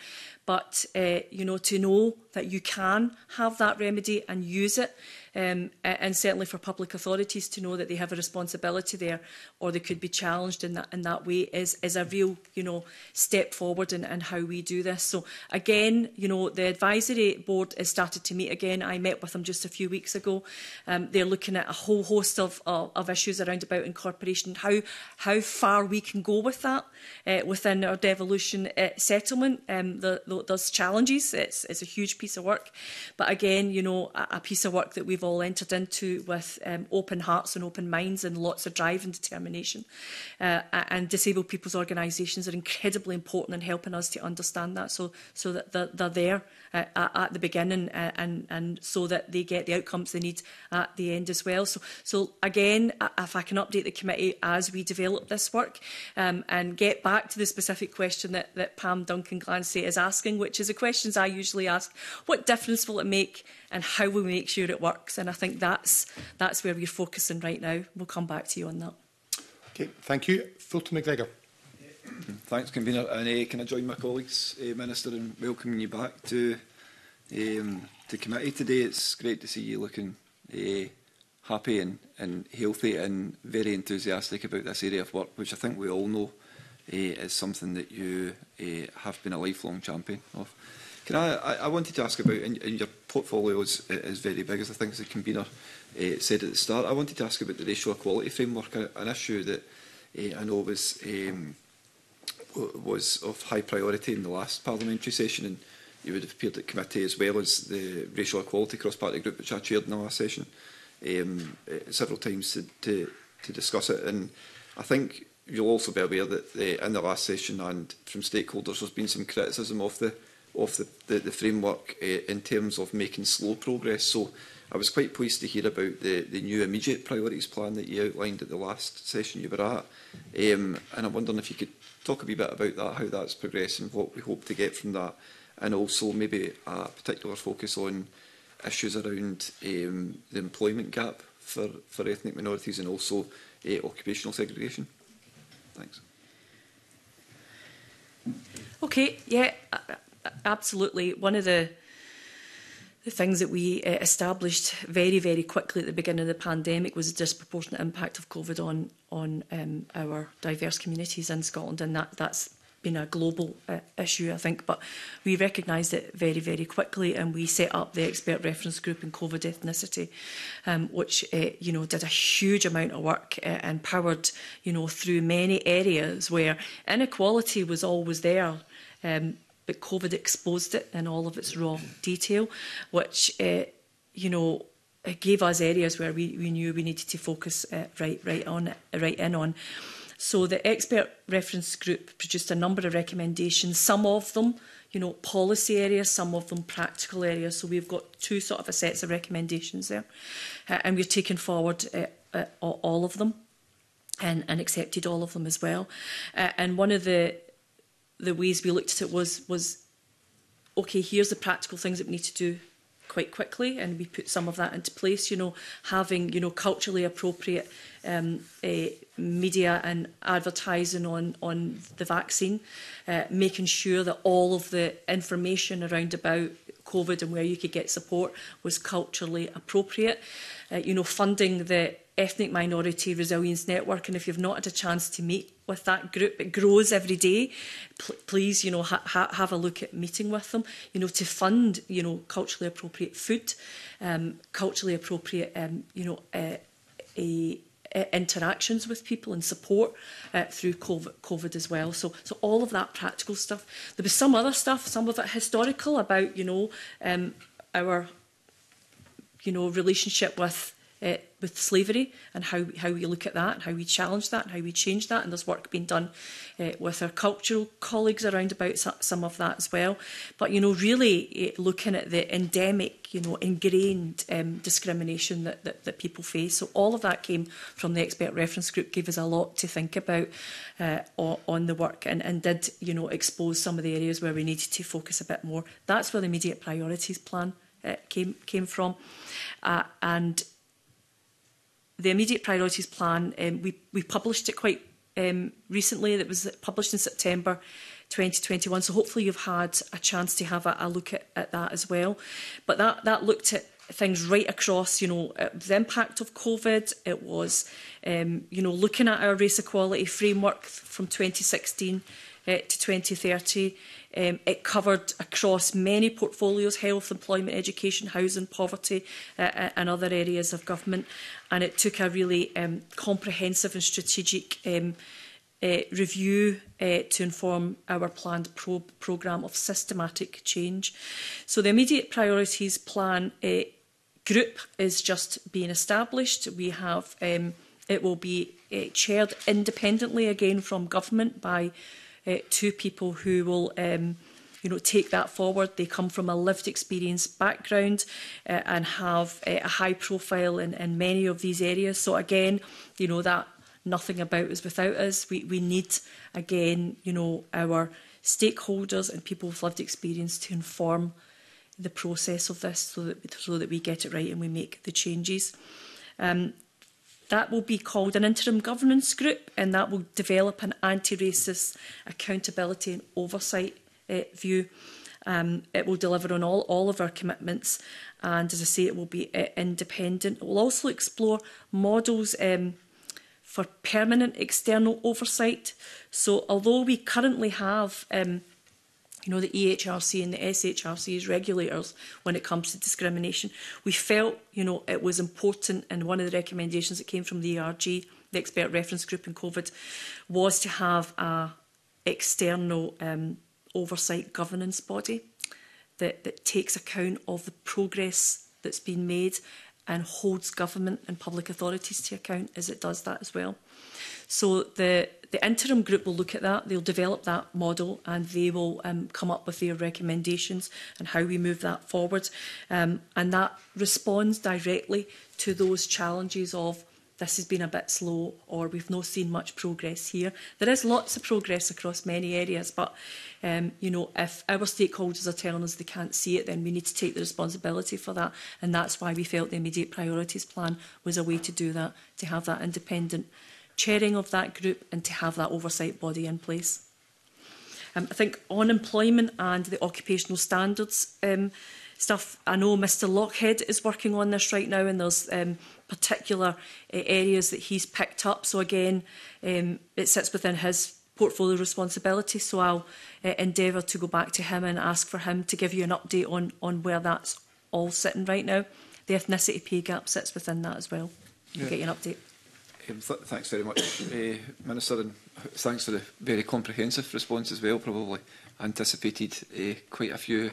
But, uh, you know, to know that you can have that remedy and use it um, and certainly for public authorities to know that they have a responsibility there or they could be challenged in that, in that way is, is a real you know, step forward in, in how we do this. So again, you know, the advisory board has started to meet again. I met with them just a few weeks ago. Um, they're looking at a whole host of, of, of issues around about incorporation, how, how far we can go with that uh, within our devolution uh, settlement. Um, the, the, there's challenges. It's, it's a huge piece of work. But again, you know, a, a piece of work that we've all entered into with um, open hearts and open minds and lots of drive and determination. Uh, and disabled people's organisations are incredibly important in helping us to understand that so, so that they're, they're there uh, at the beginning uh, and, and so that they get the outcomes they need at the end as well. So, so again, if I can update the committee as we develop this work um, and get back to the specific question that, that Pam Duncan Glancy is asking, which is the questions I usually ask, what difference will it make and how will we make sure it works? And I think that's, that's where we're focusing right now. We'll come back to you on that. Okay, thank you. Fulton McGregor. Thanks, Convener. And uh, can I join my colleagues, uh, Minister, in welcoming you back to um, the committee today. It's great to see you looking uh, happy and, and healthy and very enthusiastic about this area of work, which I think we all know uh, is something that you uh, have been a lifelong champion of. Can I, I, I wanted to ask about, and, and your portfolio is, is very big, as I think the convener uh, said at the start, I wanted to ask about the racial equality framework, an issue that uh, I know was um, was of high priority in the last parliamentary session and you would have appeared at committee as well as the racial equality cross-party group which I chaired in the last session um, eh, several times to, to, to discuss it and I think you'll also be aware that uh, in the last session and from stakeholders there's been some criticism of the of the, the, the framework uh, in terms of making slow progress so I was quite pleased to hear about the, the new immediate priorities plan that you outlined at the last session you were at um, and I'm wondering if you could talk a wee bit about that, how that's progressing, what we hope to get from that, and also maybe a particular focus on issues around um, the employment gap for, for ethnic minorities and also uh, occupational segregation. Thanks. Okay, yeah, absolutely. One of the the things that we uh, established very, very quickly at the beginning of the pandemic was the disproportionate impact of COVID on on um, our diverse communities in Scotland, and that that's been a global uh, issue, I think. But we recognised it very, very quickly, and we set up the expert reference group in COVID ethnicity, um, which uh, you know did a huge amount of work uh, and powered you know through many areas where inequality was always there. Um, but COVID exposed it in all of its raw detail, which, uh, you know, it gave us areas where we, we knew we needed to focus uh, right, right, on, right in on. So the expert reference group produced a number of recommendations, some of them, you know, policy areas, some of them practical areas. So we've got two sort of a sets of recommendations there. Uh, and we've taken forward uh, uh, all of them and, and accepted all of them as well. Uh, and one of the the ways we looked at it was was okay, here's the practical things that we need to do quite quickly, and we put some of that into place. You know, having you know culturally appropriate um, uh, media and advertising on on the vaccine, uh, making sure that all of the information around about COVID and where you could get support was culturally appropriate. Uh, you know, funding the Ethnic Minority Resilience Network. And if you've not had a chance to meet with that group, it grows every day. please, you know, ha ha have a look at meeting with them. You know, to fund, you know, culturally appropriate food, um, culturally appropriate, um, you know, uh, a uh, interactions with people and support uh, through COVID, COVID as well. So, so all of that practical stuff. There was some other stuff, some of it historical about, you know, um, our, you know, relationship with uh, with slavery and how, how we look at that and how we challenge that and how we change that. And there's work being done uh, with our cultural colleagues around about some of that as well. But, you know, really uh, looking at the endemic, you know, ingrained um, discrimination that, that, that people face. So all of that came from the expert reference group, gave us a lot to think about uh, on the work and, and did, you know, expose some of the areas where we needed to focus a bit more. That's where the immediate priorities plan uh, came, came from. Uh, and the immediate priorities plan, um, we, we published it quite um, recently. That was published in September 2021. So hopefully you've had a chance to have a, a look at, at that as well. But that, that looked at things right across, you know, the impact of COVID. It was, um, you know, looking at our race equality framework from 2016 uh, to 2030. Um, it covered across many portfolios, health, employment, education, housing, poverty uh, uh, and other areas of government. And it took a really um, comprehensive and strategic um, uh, review uh, to inform our planned pro programme of systematic change. So the immediate priorities plan uh, group is just being established. We have, um, it will be uh, chaired independently again from government by uh, to people who will um, you know, take that forward. They come from a lived experience background uh, and have uh, a high profile in, in many of these areas. So again, you know, that nothing about us without us. We, we need, again, you know, our stakeholders and people with lived experience to inform the process of this so that, so that we get it right and we make the changes. Um, That will be called an interim governance group and that will develop an anti-racist accountability and oversight uh, view. Um, it will deliver on all, all of our commitments and as I say it will be uh, independent. It will also explore models um, for permanent external oversight. So although we currently have um, you know, the EHRC and the SHRC as regulators when it comes to discrimination. We felt, you know, it was important and one of the recommendations that came from the ERG, the expert reference group in COVID, was to have a external um, oversight governance body that, that takes account of the progress that's been made and holds government and public authorities to account as it does that as well. So the the interim group will look at that. They'll develop that model and they will um, come up with their recommendations and how we move that forward. Um, and that responds directly to those challenges of this has been a bit slow or we've not seen much progress here. There is lots of progress across many areas, but um, you know, if our stakeholders are telling us they can't see it, then we need to take the responsibility for that. And that's why we felt the immediate priorities plan was a way to do that, to have that independent chairing of that group and to have that oversight body in place. Um, I think on employment and the occupational standards um, stuff, I know Mr Lockhead is working on this right now and there's um, particular uh, areas that he's picked up. So again, um, it sits within his portfolio responsibility. So I'll uh, endeavour to go back to him and ask for him to give you an update on, on where that's all sitting right now. The ethnicity pay gap sits within that as well. We'll yeah. get you an update th thanks very much, uh, Minister, and thanks for the very comprehensive response as well. Probably anticipated uh, quite a few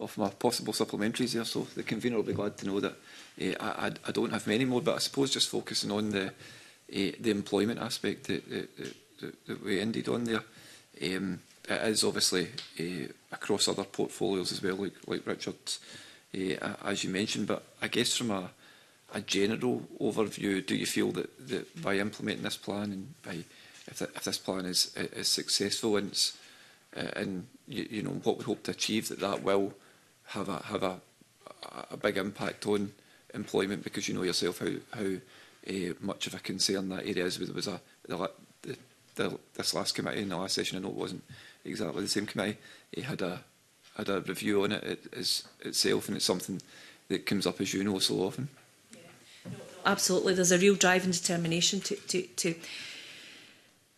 of my possible supplementaries there, so the convener will be glad to know that uh, I, I don't have many more, but I suppose just focusing on the, uh, the employment aspect that, that, that, that we ended on there. Um, it is obviously uh, across other portfolios as well, like, like Richard, uh, as you mentioned, but I guess from a a general overview, do you feel that, that by implementing this plan and by if, the, if this plan is is successful and it's, uh, and you, you know what we hope to achieve that that will have a have a a big impact on employment because you know yourself how how uh, much of a concern that area is. There was a the, the, the, this last committee in the last session. I know it wasn't exactly the same committee. It uh, had a had a review on it, it is, itself, and it's something that comes up as you know so often absolutely, there's a real drive and determination to, to, to,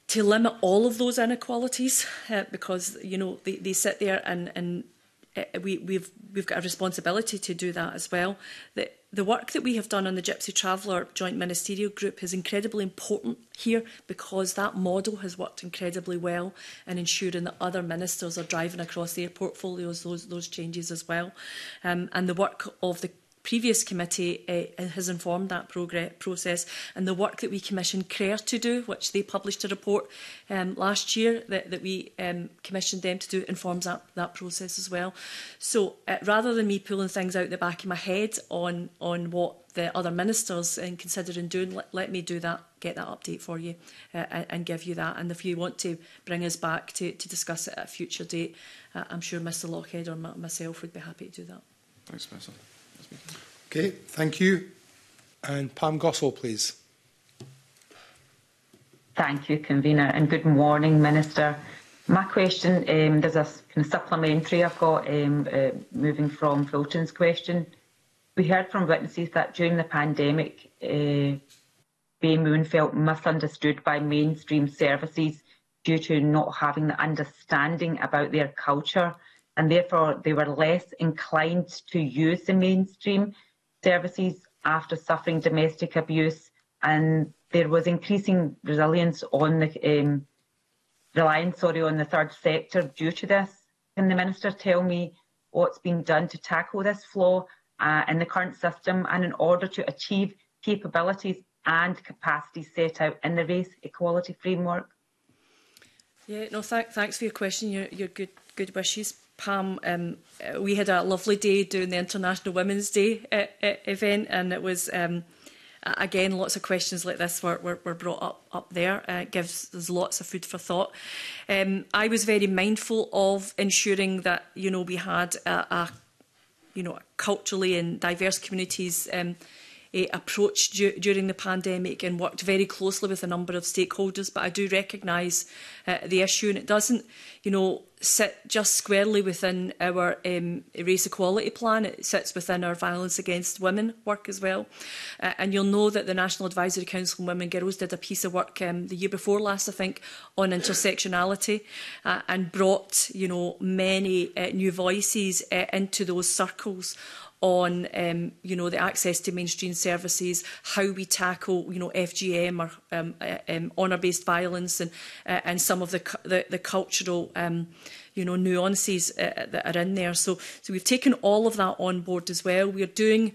to limit all of those inequalities uh, because, you know, they, they sit there and, and uh, we, we've, we've got a responsibility to do that as well. The, the work that we have done on the Gypsy Traveller Joint Ministerial Group is incredibly important here because that model has worked incredibly well in ensuring that other ministers are driving across their portfolios those, those changes as well. Um, and the work of the previous committee uh, has informed that progress, process and the work that we commissioned CRERE to do, which they published a report um, last year that, that we um, commissioned them to do, informs that, that process as well. So uh, rather than me pulling things out the back of my head on, on what the other ministers eh, and considering doing, let, let, me do that, get that update for you uh, and, give you that. And if you want to bring us back to, to discuss it at a future date, uh, I'm sure Mr Lockhead or myself would be happy to do that. Thanks, Mr. Okay, thank you. And Pam Gossel, please. Thank you, Convener, and good morning, Minister. My question, um, there's a kind of supplementary I've got um, uh, moving from Fulton's question. We heard from witnesses that during the pandemic, uh, Bay Moon felt misunderstood by mainstream services due to not having the understanding about their culture and therefore they were less inclined to use the mainstream services after suffering domestic abuse and there was increasing resilience on the um, reliance sorry, on the third sector due to this. Can the Minister tell me what's been done to tackle this flaw uh, in the current system and in order to achieve capabilities and capacities set out in the race equality framework? Yeah, no, th thanks for your question, your, your good, good wishes. Pam, um, uh, we had a lovely day doing the International Women's Day uh, uh event, and it was um, again lots of questions like this were, were, were brought up up there. Uh, gives us lots of food for thought. Um, I was very mindful of ensuring that you know we had a, a you know culturally and diverse communities. Um, eh, approach during the pandemic and worked very closely with a number of stakeholders. But I do recognise uh, the issue, and it doesn't, you know, sit just squarely within our um, race equality plan. It sits within our violence against women work as well. Uh, and you'll know that the National Advisory Council on Women and Girls did a piece of work um, the year before last, I think, on intersectionality uh, and brought you know many uh, new voices uh, into those circles on, um, you know, the access to mainstream services, how we tackle, you know, FGM or um, uh, um, honour-based violence and, uh, and some of the, the, the cultural um, you know, nuances uh, that are in there. So, so we've taken all of that on board as well. We're doing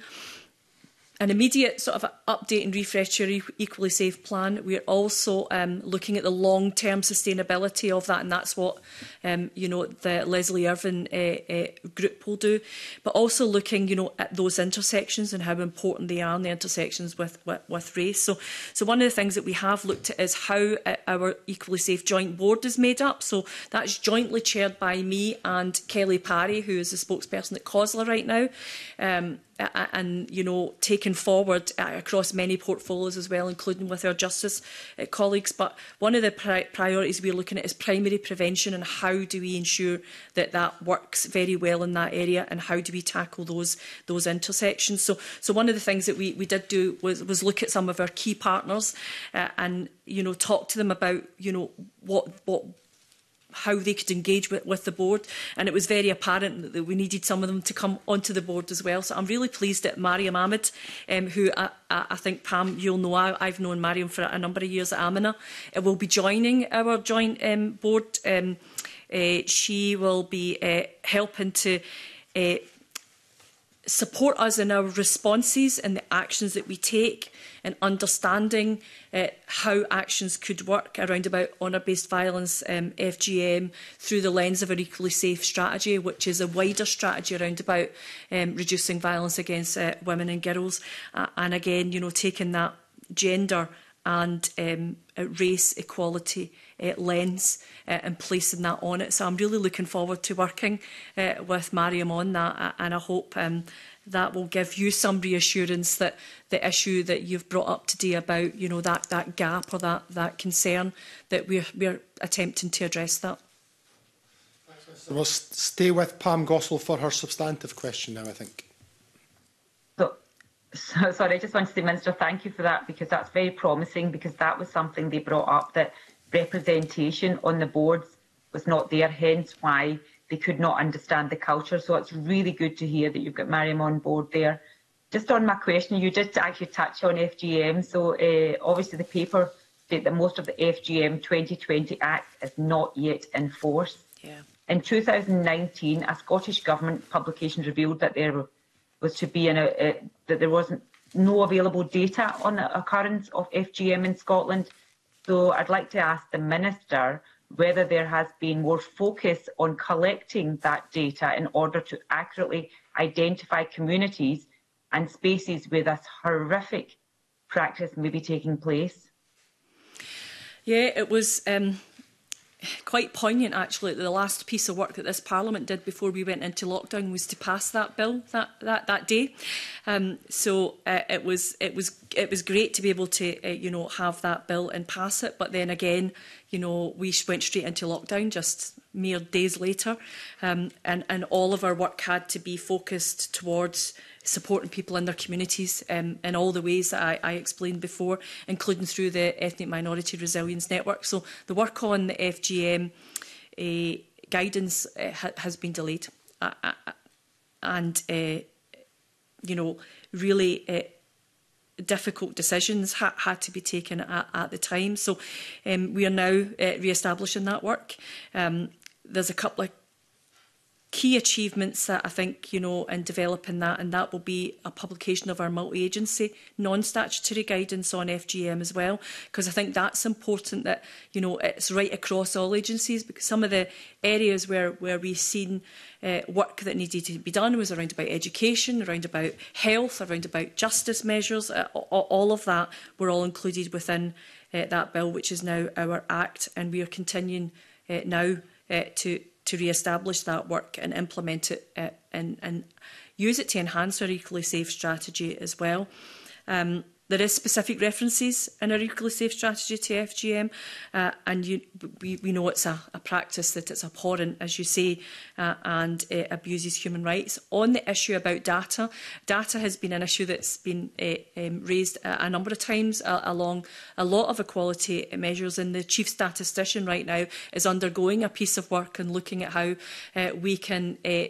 an immediate sort of update and refresh your e-, equally safe plan. We're also um, looking at the long-term sustainability of that, and that's what um, you know the Leslie Irvin uh, uh, group will do. But also looking, you know, at those intersections and how important they are, in the intersections with, with with race. So, so one of the things that we have looked at is how uh, our equally safe joint board is made up. So that's jointly chaired by me and Kelly Parry, who is the spokesperson at COSLA right now. Um, and you know taken forward uh, across many portfolios as well, including with our justice uh, colleagues. But one of the pri priorities we're looking at is primary prevention and how do we ensure that that works very well in that area, and how do we tackle those those intersections. So, so one of the things that we we did do was was look at some of our key partners, uh, and you know talk to them about you know what what how they could engage with, with the board. And it was very apparent that we needed some of them to come onto the board as well. So I'm really pleased that Mariam Ahmed, um, who I, I think, Pam, you'll know, I, I've known Mariam for a number of years at Amina, uh, will be joining our joint um, board. Um, uh, she will be uh, helping to uh, support us in our responses and the actions that we take and understanding uh, how actions could work around about honour-based violence um, FGM through the lens of an equally safe strategy, which is a wider strategy around about um, reducing violence against uh, women and girls. Uh, and again, you know, taking that gender and um, race equality uh, lens uh, and placing that on it. So I'm really looking forward to working uh, with Mariam on that and I hope um, that will give you some reassurance that the issue that you've brought up today about you know that that gap or that that concern that we're we're attempting to address that. We'll stay with Pam Gossel for her substantive question now, I think. So, so sorry, I just wanted to say, Minister, thank you for that because that's very promising because that was something they brought up that representation on the boards was not there, hence why they could not understand the culture. So it's really good to hear that you've got Mariam on board there. Just on my question, you did actually touch on FGM. So uh, obviously the paper state that most of the FGM 2020 Act is not yet in force. Yeah. In 2019, a Scottish Government publication revealed that there was to be an, a, a, that there wasn't no available data on the occurrence of FGM in Scotland so I'd like to ask the Minister whether there has been more focus on collecting that data in order to accurately identify communities and spaces where this horrific practice may be taking place. Yeah, it was um, quite poignant actually the last piece of work that this parliament did before we went into lockdown was to pass that bill that that that day um so uh, it was it was it was great to be able to uh, you know have that bill and pass it but then again you know we went straight into lockdown just mere days later um and and all of our work had to be focused towards supporting people in their communities um, in all the ways that I, I explained before, including through the Ethnic Minority Resilience Network. So the work on the FGM uh, eh, guidance uh, ha has been delayed. Uh, and, uh, you know, really... Uh, difficult decisions ha had to be taken at, at the time. So um, we are now uh, re-establishing that work. Um, there's a couple of key achievements that I think, you know, in developing that, and that will be a publication of our multi-agency non-statutory guidance on FGM as well, because I think that's important that, you know, it's right across all agencies, because some of the areas where, where we've seen uh, work that needed to be done was around about education, around about health, around about justice measures, uh, all of that were all included within uh, that bill, which is now our act, and we are continuing uh, now uh, to to re-establish that work and implement it uh, and, and use it to enhance our equally safe strategy as well. Um, There is specific references in our Equally Safe strategy to FGM, uh, and you, we, we know it's a, a practice that it's abhorrent, as you say, uh, and it abuses human rights. On the issue about data, data has been an issue that's been uh, um, raised a, a number of times uh, along a lot of equality measures, and the Chief Statistician right now is undergoing a piece of work and looking at how uh, we can uh,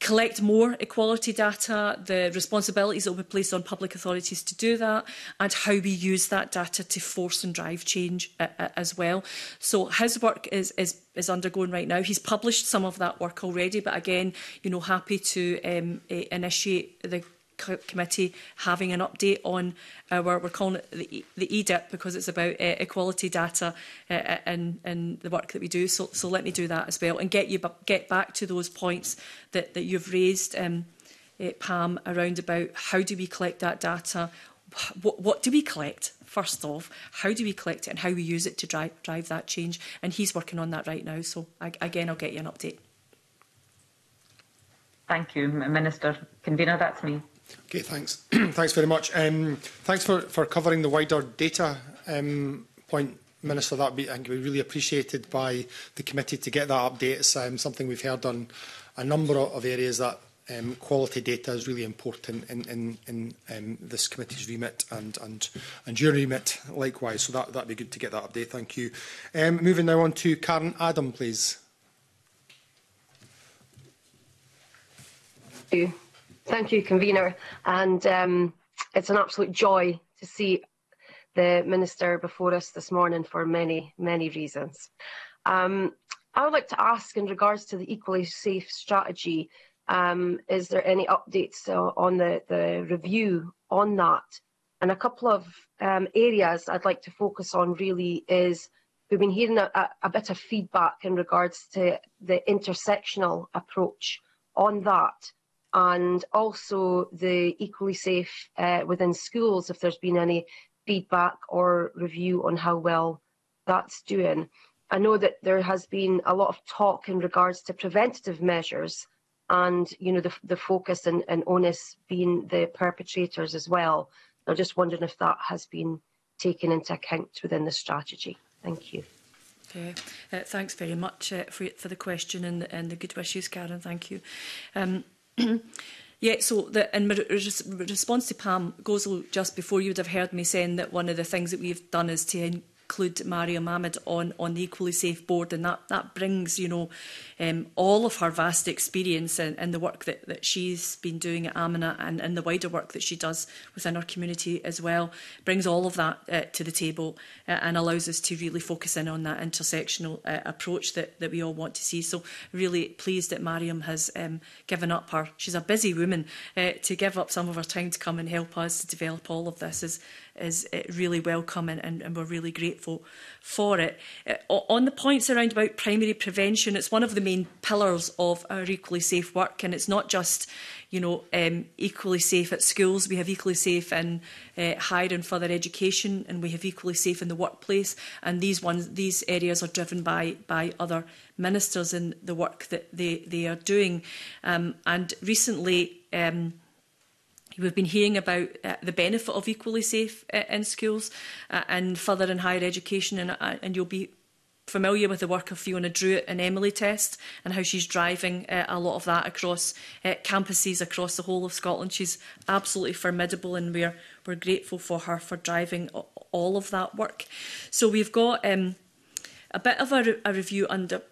collect more equality data, the responsibilities that will be placed on public authorities to do that, and how we use that data to force and drive change uh, uh, as well. So his work is, is is undergoing right now. He's published some of that work already, but again, you know, happy to um, eh, initiate the committee having an update on our, uh, we're calling it the, e, the EDIP because it's about uh, equality data uh, uh, in, in the work that we do. So, so let me do that as well and get you get back to those points that, that you've raised, um, uh, Pam, around about how do we collect that data? What, what do we collect first off, how do we collect it and how we use it to drive, drive that change? And he's working on that right now. So I, again, I'll get you an update. Thank you, Minister. Convener, that's me. Okay, thanks. thanks very much. Um, thanks for, for covering the wider data um, point, Minister. That be, I think, be really appreciated by the committee to get that update. It's um, something we've heard on a number of areas that um, quality data is really important in, in, in um, this committee's remit and, and, and your remit likewise. So that would be good to get that update. Thank you. Um, moving now on to Karen Adam, please. Thank you. Thank you, convener, and um, it's an absolute joy to see the minister before us this morning for many, many reasons. Um, I would like to ask, in regards to the equally safe strategy, um, is there any updates on the, the review on that? And a couple of um, areas I'd like to focus on really is we've been hearing a, a bit of feedback in regards to the intersectional approach on that and also the equally safe uh, within schools if there's been any feedback or review on how well that's doing. I know that there has been a lot of talk in regards to preventative measures and you know the, the focus and, and onus being the perpetrators as well. I'm just wondering if that has been taken into account within the strategy. Thank you. Okay. Uh, thanks very much uh, for, for the question and, and the good wishes, Karen. Thank you. Um, Mm-hmm. Yeah, so the, in response to Pam Gozel just before, you would have heard me saying that one of the things that we've done is to include Maria Mahmoud on, on the Equally Safe Board. And that, that brings, you know, um, all of her vast experience and, and the work that, that she's been doing at Amina and, and the wider work that she does within our community as well, brings all of that uh, to the table uh, and allows us to really focus in on that intersectional uh, approach that, that we all want to see. So really pleased that Mariam has um, given up her, she's a busy woman, uh, to give up some of her time to come and help us to develop all of this is, is uh, really welcome and, and, and we're really grateful grateful for it. Uh, on the points around about primary prevention, it's one of the main pillars of our equally safe work, and it's not just you know, um, equally safe at schools. We have equally safe in uh, higher and further education, and we have equally safe in the workplace. And these ones, these areas are driven by by other ministers in the work that they they are doing. Um, and recently. Um, We've been hearing about uh, the benefit of equally safe uh, in schools uh, and further in higher education, and, uh, and you'll be familiar with the work of Fiona Druitt and Emily Test and how she's driving uh, a lot of that across uh, campuses across the whole of Scotland. She's absolutely formidable and we're, we're grateful for her for driving all of that work. So we've got um, a bit of a, re a review under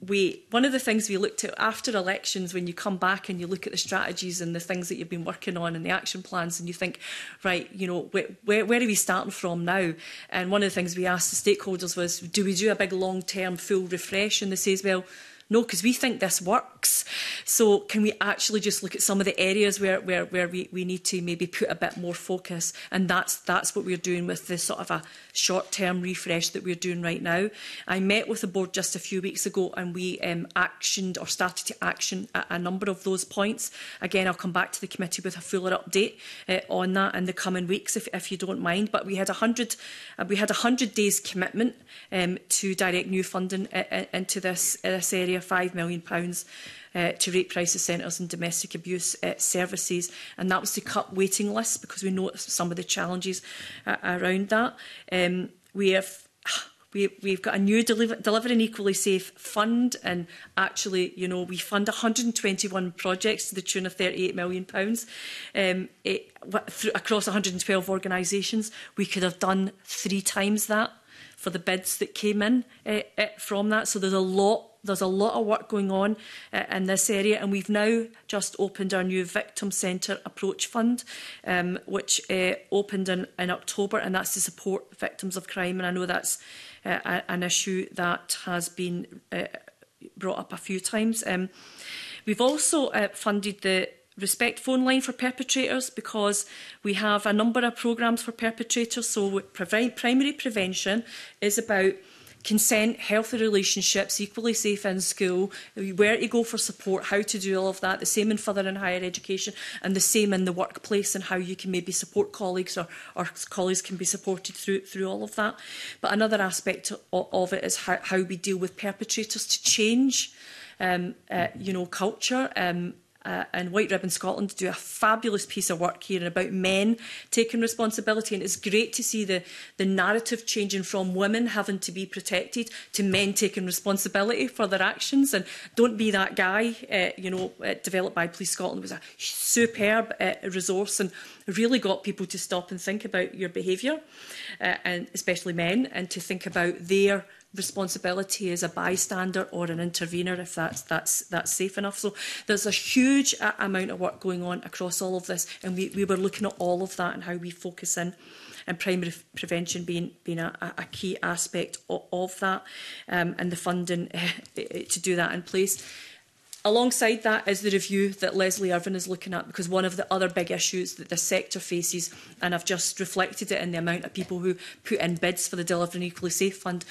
we one of the things we looked at after elections when you come back and you look at the strategies and the things that you've been working on and the action plans and you think right you know where, where, where are we starting from now and one of the things we asked the stakeholders was do we do a big long term full refresh and they says well no, because we think this works. So can we actually just look at some of the areas where, where, where we, we need to maybe put a bit more focus? And that's, that's what we're doing with this sort of a short-term refresh that we're doing right now. I met with the board just a few weeks ago and we um, actioned or started to action a, a number of those points. Again, I'll come back to the committee with a fuller update uh, on that in the coming weeks, if, if you don't mind. But we had 100, uh, we had 100 days commitment um, to direct new funding uh, uh into this, uh, this area area, £5 million uh, to rape crisis centres and domestic abuse uh, services. And that was to cut waiting lists because we know some of the challenges uh, around that. Um, we have we, we've got a new deliver, delivering Equally Safe fund and actually, you know, we fund 121 projects to the tune of £38 million. pounds Um, it, through, across 112 organisations, we could have done three times that for the bids that came in uh, from that. So there's a lot there's a lot of work going on uh, in this area and we've now just opened our new victim centre approach fund um, which uh, opened in, in October and that's to support victims of crime and I know that's uh, an issue that has been uh, brought up a few times. Um, we've also uh, funded the Respect phone line for perpetrators because we have a number of programs for perpetrators. So provide primary prevention is about consent, healthy relationships, equally safe in school, where to go for support, how to do all of that, the same in further and higher education, and the same in the workplace and how you can maybe support colleagues or, or colleagues can be supported through, through all of that. But another aspect of, of it is how, how we deal with perpetrators to change um, uh, you know, culture um, uh, in White Ribbon Scotland do a fabulous piece of work here about men taking responsibility. And it's great to see the, the narrative changing from women having to be protected to men taking responsibility for their actions. And Don't Be That Guy, uh, you know, uh, developed by Police Scotland, was a superb uh, resource and really got people to stop and think about your behaviour, uh, and especially men, and to think about their responsibility as a bystander or an intervener if that's that's that's safe enough. So there's a huge uh, amount of work going on across all of this, and we, we were looking at all of that and how we focus in and primary prevention being being a, a key aspect of, of that um, and the funding eh, eh, to do that in place. Alongside that is the review that Leslie Irvin is looking at because one of the other big issues that the sector faces, and I've just reflected it in the amount of people who put in bids for the Deliver Equally Safe Fund,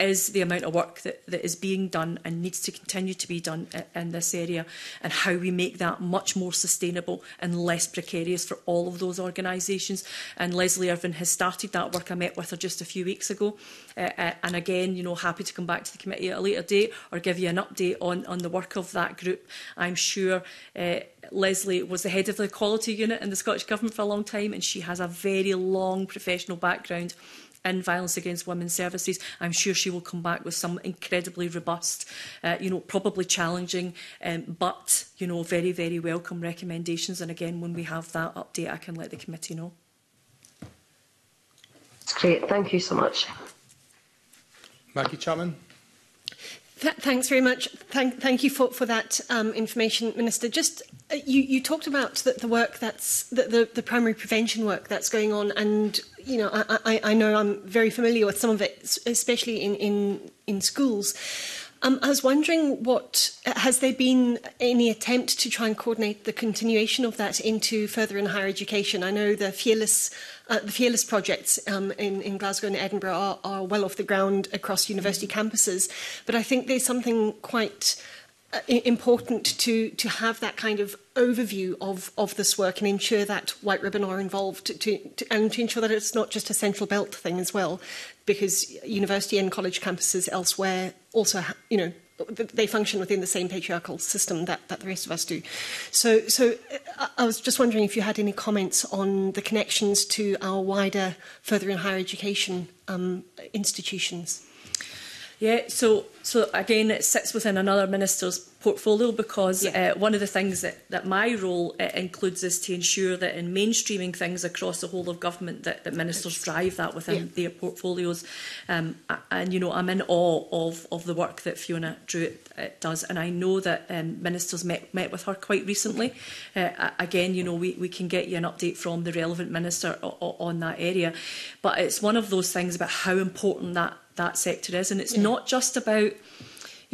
is the amount of work that, that is being done and needs to continue to be done in this area and how we make that much more sustainable and less precarious for all of those organisations. And Leslie Irvin has started that work. I met with her just a few weeks ago. Uh, uh, and again, you know, happy to come back to the committee at a later date or give you an update on, on the work of that group. I'm sure uh, Leslie was the head of the quality unit in the Scottish Government for a long time and she has a very long professional background in violence against women services. I'm sure she will come back with some incredibly robust, uh, you know, probably challenging, um, but, you know, very, very welcome recommendations. And again, when we have that update, I can let the committee know. That's great. Thank you so much. Maggie Chapman. Th thanks very much. Thank, thank you for, for that um, information, Minister. Just Uh, you, you talked about the, the work that's the, the, the primary prevention work that's going on, and you know I, I, I know I'm very familiar with some of it, especially in in in schools. Um, I was wondering what uh, has there been any attempt to try and coordinate the continuation of that into further and higher education? I know the fearless uh, the fearless projects um, in, in Glasgow and Edinburgh are, are well off the ground across university mm-hmm. campuses, but I think there's something quite important to, to have that kind of overview of, of this work and ensure that White Ribbon are involved to, to, and to ensure that it's not just a Central Belt thing as well, because university and college campuses elsewhere also, you know, they function within the same patriarchal system that, that the rest of us do. So, so uh, I was just wondering if you had any comments on the connections to our wider further and higher education um, institutions. Yeah, so so again, it sits within another minister's portfolio because yeah. uh, one of the things that, that my role uh, includes is to ensure that in mainstreaming things across the whole of government that, that ministers drive that within yeah. their portfolios. Um, and, you know, I'm in awe of, of the work that Fiona Druitt uh, does. And I know that um, ministers met, met with her quite recently. Uh, again, you know, we, we can get you an update from the relevant minister on that area. But it's one of those things about how important that that sector is. And it's yeah. not just about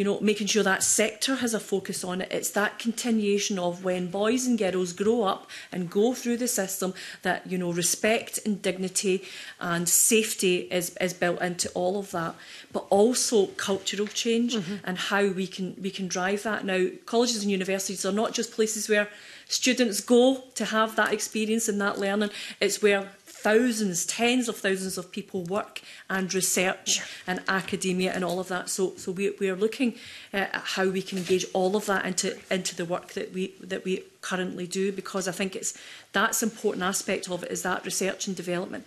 you know, making sure that sector has a focus on it. It's that continuation of when boys and girls grow up and go through the system that, you know, respect and dignity and safety is, is built into all of that. But also cultural change mm -hmm. and how we can we can drive that. Now, colleges and universities are not just places where students go to have that experience and that learning. It's where thousands, tens of thousands of people work and research and academia and all of that. So, so we, we are looking uh, at how we can engage all of that into, into the work that we, that we currently do, because I think it's, that's important aspect of it is that research and development.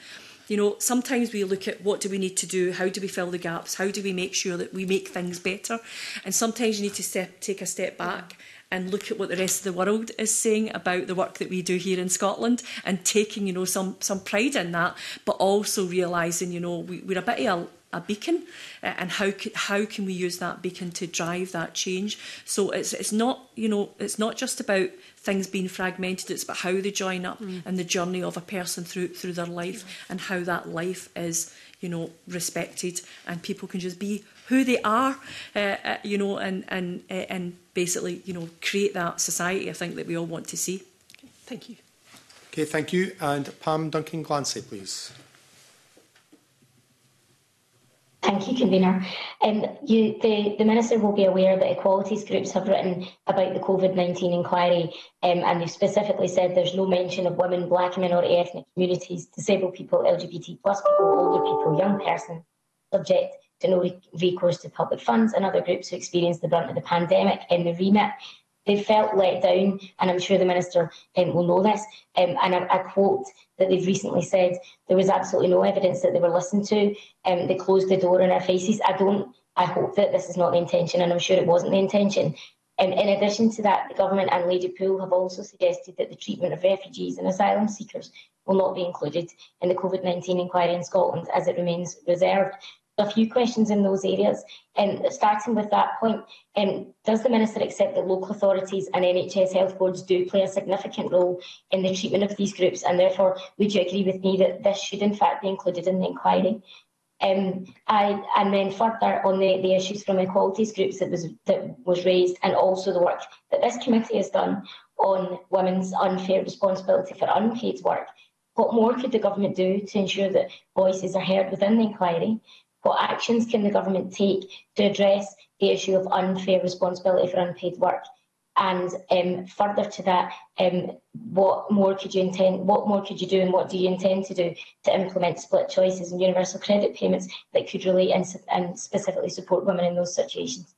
You know, sometimes we look at what do we need to do, how do we fill the gaps, how do we make sure that we make things better, and sometimes you need to step, take a step back. Yeah and look at what the rest of the world is saying about the work that we do here in Scotland and taking, you know, some some pride in that, but also realising, you know, we, we're a bit of a a beacon uh, and how how can we use that beacon to drive that change so it's it's not you know it's not just about things being fragmented it's about how they join up mm. and the journey of a person through through their life yeah. and how that life is you know respected and people can just be who they are uh, uh, you know and and uh, and basically, you know, create that society I think that we all want to see. Okay, thank you. Okay, thank you. And Pam Duncan Glancy, please. Thank you, Convener. Um, you, the, the, Minister will be aware that equalities groups have written about the COVID-19 inquiry um, and they've specifically said there's no mention of women, black minority ethnic communities, disabled people, LGBT plus people, older people, young persons subject to no recourse to public funds, and other groups who experienced the brunt of the pandemic in the remit. They felt let down, and I'm sure the Minister um, will know this. Um, and I, I, quote that they've recently said there was absolutely no evidence that they were listened to. Um, they closed the door in our faces. I don't. I hope that this is not the intention, and I'm sure it wasn't the intention. Um, in addition to that, the government and Lady Poole have also suggested that the treatment of refugees and asylum seekers will not be included in the COVID 19 inquiry in Scotland as it remains reserved a few questions in those areas. And um, starting with that point, um, does the Minister accept that local authorities and NHS health boards do play a significant role in the treatment of these groups? And therefore, would you agree with me that this should in fact be included in the inquiry? Um, I, and then further on the, the issues from equalities groups that was that was raised, and also the work that this committee has done on women's unfair responsibility for unpaid work. What more could the government do to ensure that voices are heard within the inquiry? What actions can the government take to address the issue of unfair responsibility for unpaid work? And um, further to that, um, what more could you intend? What more could you do, and what do you intend to do to implement split choices and universal credit payments that could relate and, and specifically support women in those situations?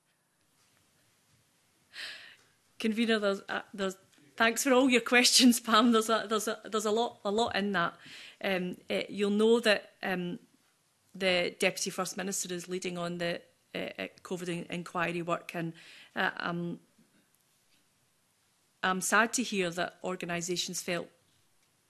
Convener, there's, uh, there's, thanks for all your questions, Pam. There's a, there's a, there's a lot a lot in that. Um, it, eh, you'll know that um, the Deputy First Minister is leading on the uh, uh COVID inquiry work and uh, um, I'm sad to hear that organisations felt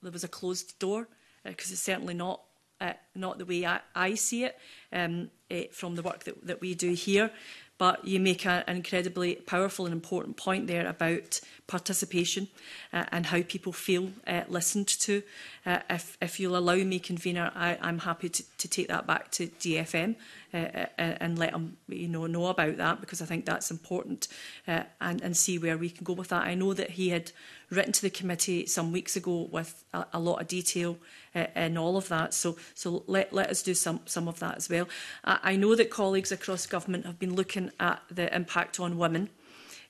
there was a closed door because uh, it's certainly not uh, not the way I, I see it, um, it eh, from the work that, that we do here. But you make a, an incredibly powerful and important point there about participation uh, and how people feel uh, listened to. Uh, if, if you'll allow me, convener, I, I'm happy to, to take that back to DFM uh, uh, and let them you know, know about that because I think that's important uh, and, and see where we can go with that. I know that he had written to the committee some weeks ago with a, a lot of detail uh, e, in all of that. So, so let, let us do some, some of that as well. I, I know that colleagues across government have been looking at the impact on women.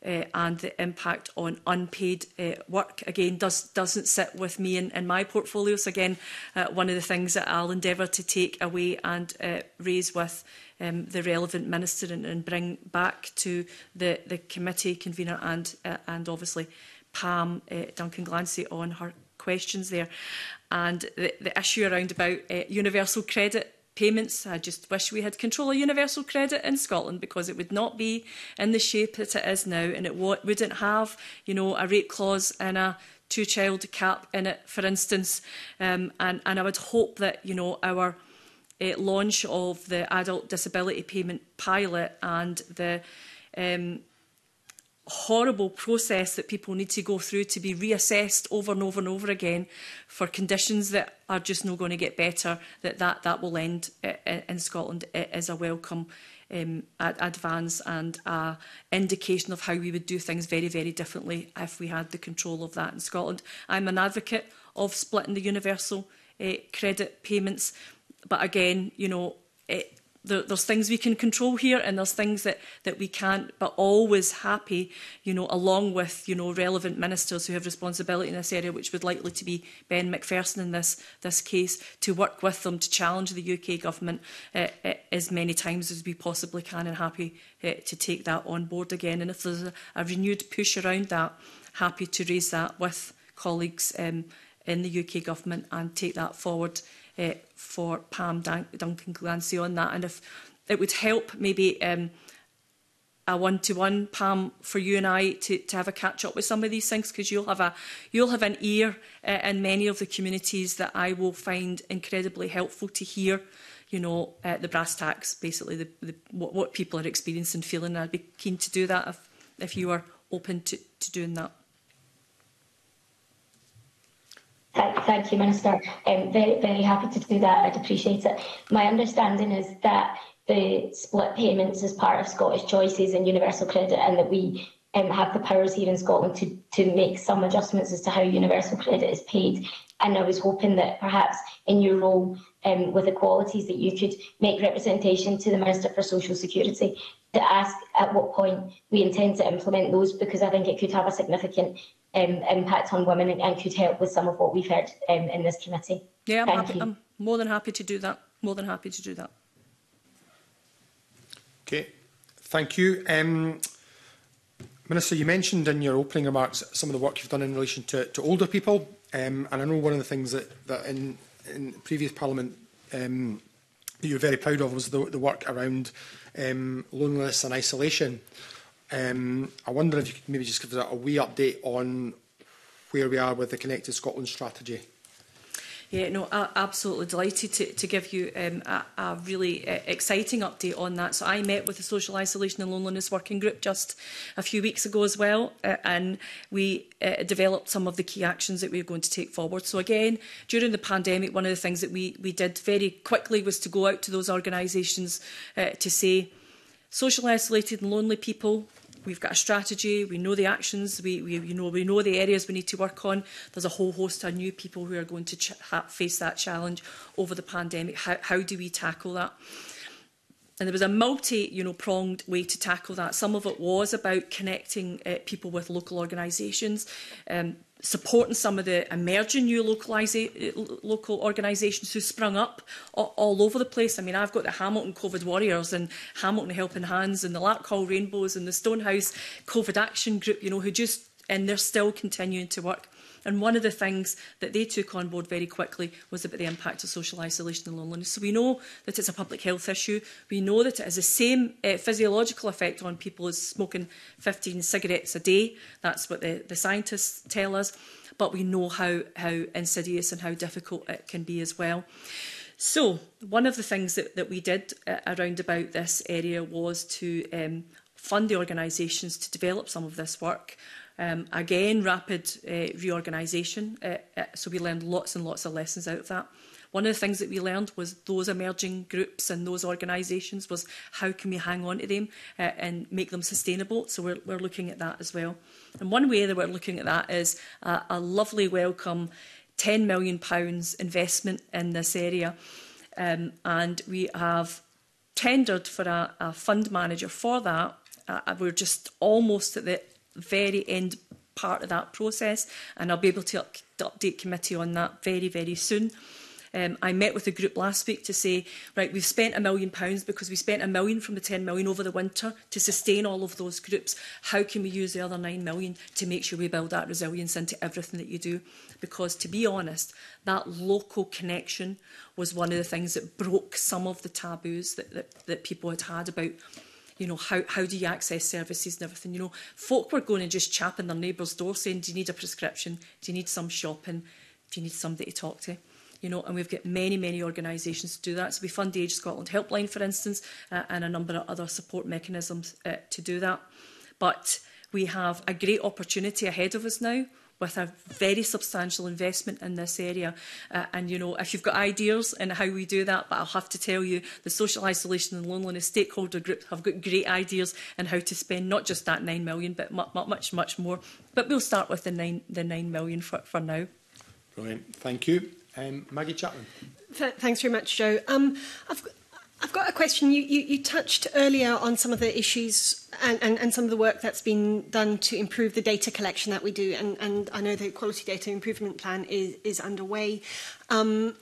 Uh, and the impact on unpaid uh, work again does doesn't sit with me in, in my portfolio. So again, uh, one of the things that I'll endeavour to take away and raise with um, the relevant minister and, and, bring back to the, the committee convener and and obviously Pam Duncan Glancy on her questions there. And the, the issue around about uh, universal credit payments. I just wish we had control of universal credit in Scotland because it would not be in the shape that it is now and it wouldn't have, you know, a rate clause and a two-child cap in it, for instance. Um, and, and I would hope that, you know, our uh, launch of the adult disability payment pilot and the um, horrible process that people need to go through to be reassessed over and over and over again for conditions that are just not going to get better, that that, that will end eh, eh, in Scotland is eh, a welcome um, advance and a indication of how we would do things very, very differently if we had the control of that in Scotland. I'm an advocate of splitting the universal uh, credit payments, but again, you know, it, there, there's things we can control here and there's things that, that we can't, but always happy, you know, along with, you know, relevant ministers who have responsibility in this area, which would likely to be Ben McPherson in this, this case, to work with them to challenge the UK government uh, uh, as many times as we possibly can and happy uh, to take that on board again. And if there's a, a renewed push around that, happy to raise that with colleagues um, in the UK government and take that forward uh, for Pam Dan Duncan Glancy on that. And if it would help maybe um, a one-to-one, Pam, for you and I to, to have a catch-up with some of these things because you'll have a you'll have an ear uh, in many of the communities that I will find incredibly helpful to hear you know, uh, the brass tacks, basically the, the, what, what people are experiencing, feeling. I'd be keen to do that if, if you are open to, to doing that. Thank you, Minister. I'm um, very, very happy to do that. I'd appreciate it. My understanding is that the split payments is part of Scottish Choices and Universal Credit, and that we um, have the powers here in Scotland to, to make some adjustments as to how Universal Credit is paid. And I was hoping that perhaps in your role um, with equalities that you could make representation to the Minister for Social Security to ask at what point we intend to implement those, because I think it could have a significant um, impact on women and, and, could help with some of what we've heard um, in this committee. Yeah, I'm, happy, I'm, more than happy to do that. More than happy to do that. Okay, thank you. Um, Minister, you mentioned in your opening remarks some of the work you've done in relation to, to older people. Um, and I know one of the things that, that in, in previous Parliament um, you were very proud of was the, the work around um, loneliness and isolation. Um, I wonder if you could maybe just give us a, a wee update on where we are with the Connected Scotland strategy. Yeah, no, absolutely delighted to, to give you um, a, a really uh, exciting update on that. So I met with the Social Isolation and Loneliness Working Group just a few weeks ago as well, uh, and we uh, developed some of the key actions that we are going to take forward. So again, during the pandemic, one of the things that we, we did very quickly was to go out to those organisations uh, to say, Socially isolated and lonely people, we've got a strategy, we know the actions, we, we, you know, we know the areas we need to work on. There's a whole host of new people who are going to face that challenge over the pandemic. How, how do we tackle that? and there was a multi you know pronged way to tackle that some of it was about connecting uh, people with local organisations um, supporting some of the emerging new eh, local organisations who sprung up all over the place. I mean, I've got the Hamilton COVID Warriors and Hamilton Helping Hands and the Lark Hall Rainbows and the Stonehouse COVID Action Group, you know, who just, and they're still continuing to work. And one of the things that they took on board very quickly was about the impact of social isolation and loneliness. So we know that it's a public health issue. We know that it has the same uh, physiological effect on people as smoking 15 cigarettes a day. That's what the, the scientists tell us. But we know how, how insidious and how difficult it can be as well. So one of the things that, that we did uh, around about this area was to um, fund the organisations to develop some of this work Um, again, rapid uh, eh, reorganisation. Uh, eh, uh, eh, so we learned lots and lots of lessons out of that. One of the things that we learned was those emerging groups and those organisations was how can we hang on to them uh, and make them sustainable. So we're, we're looking at that as well. And one way that we're looking at that is uh, a lovely welcome £10 million investment in this area. Um, and we have tendered for a, a fund manager for that. Uh, uh we're just almost at the very end part of that process, and I'll be able to, up update committee on that very, very soon. Um, I met with a group last week to say, right, we've spent a million pounds because we spent a million from the 10 million over the winter to sustain all of those groups. How can we use the other 9 million to make sure we build that resilience into everything that you do? Because to be honest, that local connection was one of the things that broke some of the taboos that, that, that people had had about you know, how, how do you access services and everything? You know, folk were going and just chapping their neighbour's door saying, do you need a prescription? Do you need some shopping? Do you need somebody to talk to? You know, and we've got many, many organisations to do that. So we fund the Age Scotland Helpline, for instance, uh, and a number of other support mechanisms uh, to do that. But we have a great opportunity ahead of us now with a very substantial investment in this area. Uh, and, you know, if you've got ideas in how we do that, but I'll have to tell you, the social isolation and loneliness stakeholder group have got great ideas on how to spend not just that 9 million, but much, much more. But we'll start with the 9, the 9 million for, for now. Brilliant. Thank you. Um, Maggie Chapman. Th thanks very much, Joe. Um, I've got I've got a question. You, you, you touched earlier on some of the issues and, and, and some of the work that's been done to improve the data collection that we do, and, and I know the Quality Data Improvement Plan is, is underway. Um,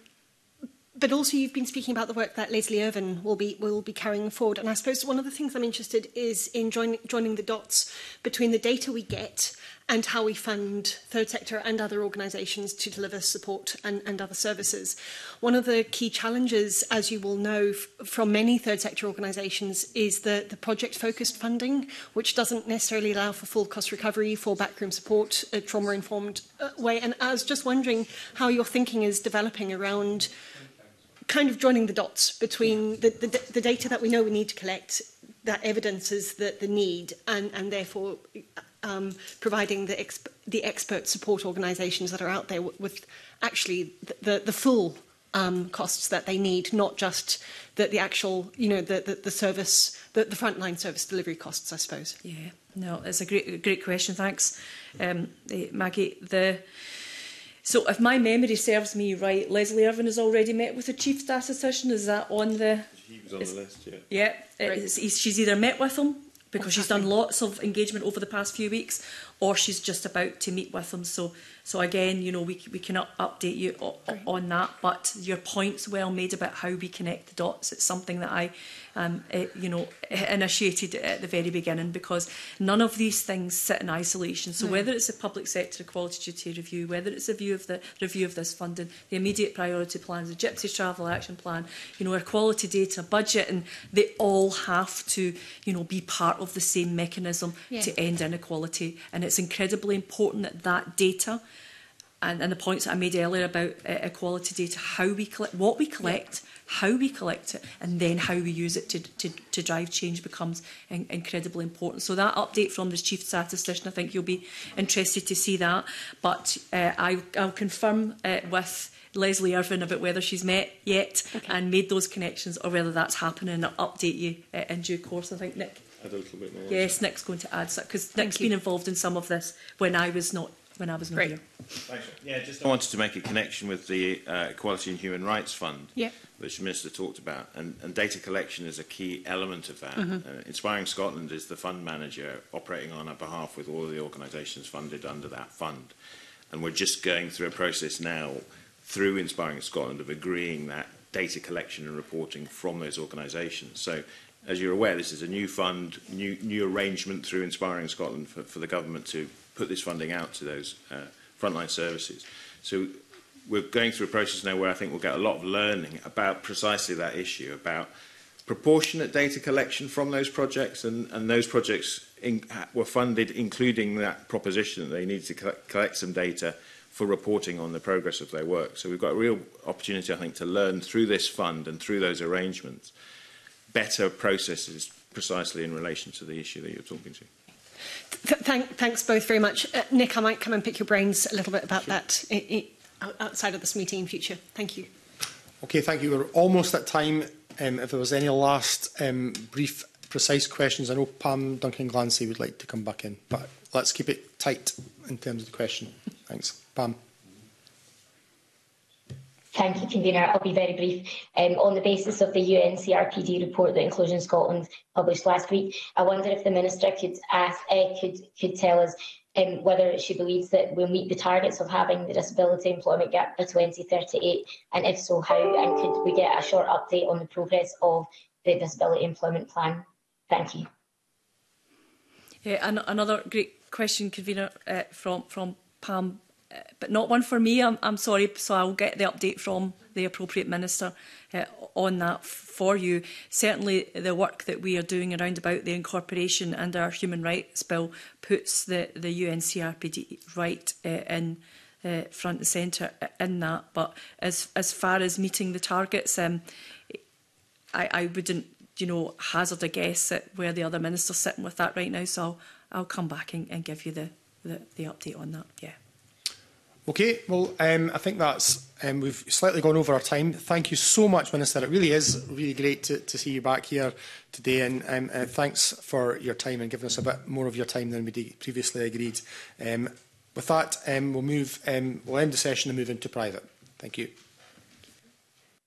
but also you've been speaking about the work that Leslie Irvin will be will be carrying forward. And I suppose one of the things I'm interested is in joining joining the dots between the data we get and how we fund third sector and other organisations to deliver support and, and other services. One of the key challenges, as you will know from many third sector organisations, is the, the project-focused funding, which doesn't necessarily allow for full cost recovery, for backroom support, a trauma-informed uh, way. And I was just wondering how your thinking is developing around kind of joining the dots between the, the, the data that we know we need to collect that evidences the, the need and, and therefore um, providing the, exp the expert support organisations that are out there with actually the, the, the full um, costs that they need, not just the, the actual, you know, the, the, the service, the, the frontline service delivery costs, I suppose. Yeah, no, it's a great, great question. Thanks, um, eh, Maggie. The... So if my memory serves me right, Leslie Irvin has already met with the chief statistician. Is that on the... He was on the list, yeah. Yeah, right. she's either met with him because she's done lots of engagement over the past few weeks, or she's just about to meet with them. So, so again, you know, we we can update you on that. But your point's well made about how we connect the dots. It's something that I um, it, eh, you know, eh, initiated at the very beginning because none of these things sit in isolation. So whether it's a public sector equality duty review, whether it's a view of the review of this funding, the immediate priority plans, the Gypsy Travel Action Plan, you know, our quality data, budget, and they all have to, you know, be part of the same mechanism yeah. to end inequality. And it's incredibly important that that data and, and the points that I made earlier about uh, equality data, how we collect, what we collect, yeah. how we collect it, and then how we use it to, to, to drive change becomes in, incredibly important. So that update from the chief statistician, I think you'll be interested to see that. But uh, I, I'll confirm uh, with Leslie Irvin about whether she's met yet okay. and made those connections, or whether that's happening. And I'll update you uh, in due course. I think Nick. Yes, Nick's going to add because Nick's you. been involved in some of this when I was not when was in Great. Thanks. Yeah, just I wanted to make a connection with the uh, Equality and Human Rights Fund, yeah. which the Minister talked about, and, and data collection is a key element of that. Mm -hmm. uh, Inspiring Scotland is the fund manager operating on our behalf with all of the organisations funded under that fund. And we're just going through a process now through Inspiring Scotland of agreeing that data collection and reporting from those organisations. So as you're aware, this is a new fund, new, new arrangement through Inspiring Scotland for, for the government to put this funding out to those uh, frontline services. So we're going through a process now where I think we'll get a lot of learning about precisely that issue, about proportionate data collection from those projects, and, and those projects in, were funded including that proposition that they needed to collect, collect some data for reporting on the progress of their work. So we've got a real opportunity, I think, to learn through this fund and through those arrangements better processes precisely in relation to the issue that you're talking to. Th thank, thanks both very much. Uh, Nick, I might come and pick your brains a little bit about sure. that I, I, outside of this meeting in future. Thank you. Okay, thank you. We're almost at time. Um, if there was any last um, brief, precise questions, I know Pam Duncan Glancy would like to come back in, but let's keep it tight in terms of the question. Thanks. Pam. Thank you, Convener. I'll be very brief. Um, on the basis of the UNCRPD report that Inclusion Scotland published last week, I wonder if the Minister could ask, uh, could, could tell us um, whether she believes that we'll meet the targets of having the disability employment gap by 2038, and if so, how, and could we get a short update on the progress of the disability employment plan? Thank you. Yeah, an another great question, Convener, uh, from, from Pam Eh, but not one for me, I'm, I'm sorry. So I'll get the update from the appropriate minister uh, on that for you. Certainly, the work that we are doing around about the incorporation and our human rights bill puts the, the UNCRPD right uh, in uh, front and centre in that. But as as far as meeting the targets, um, I, I wouldn't you know hazard a guess at where the other minister's sitting with that right now. So I'll, I'll come back and, and give you the, the the update on that. Yeah. Okay, well, um, I think that's um, we've slightly gone over our time. Thank you so much, Minister. It really is really great to, to see you back here today, and um, uh, thanks for your time and giving us a bit more of your time than we previously agreed. Um, with that, um, we'll move. Um, we'll end the session and move into private. Thank you.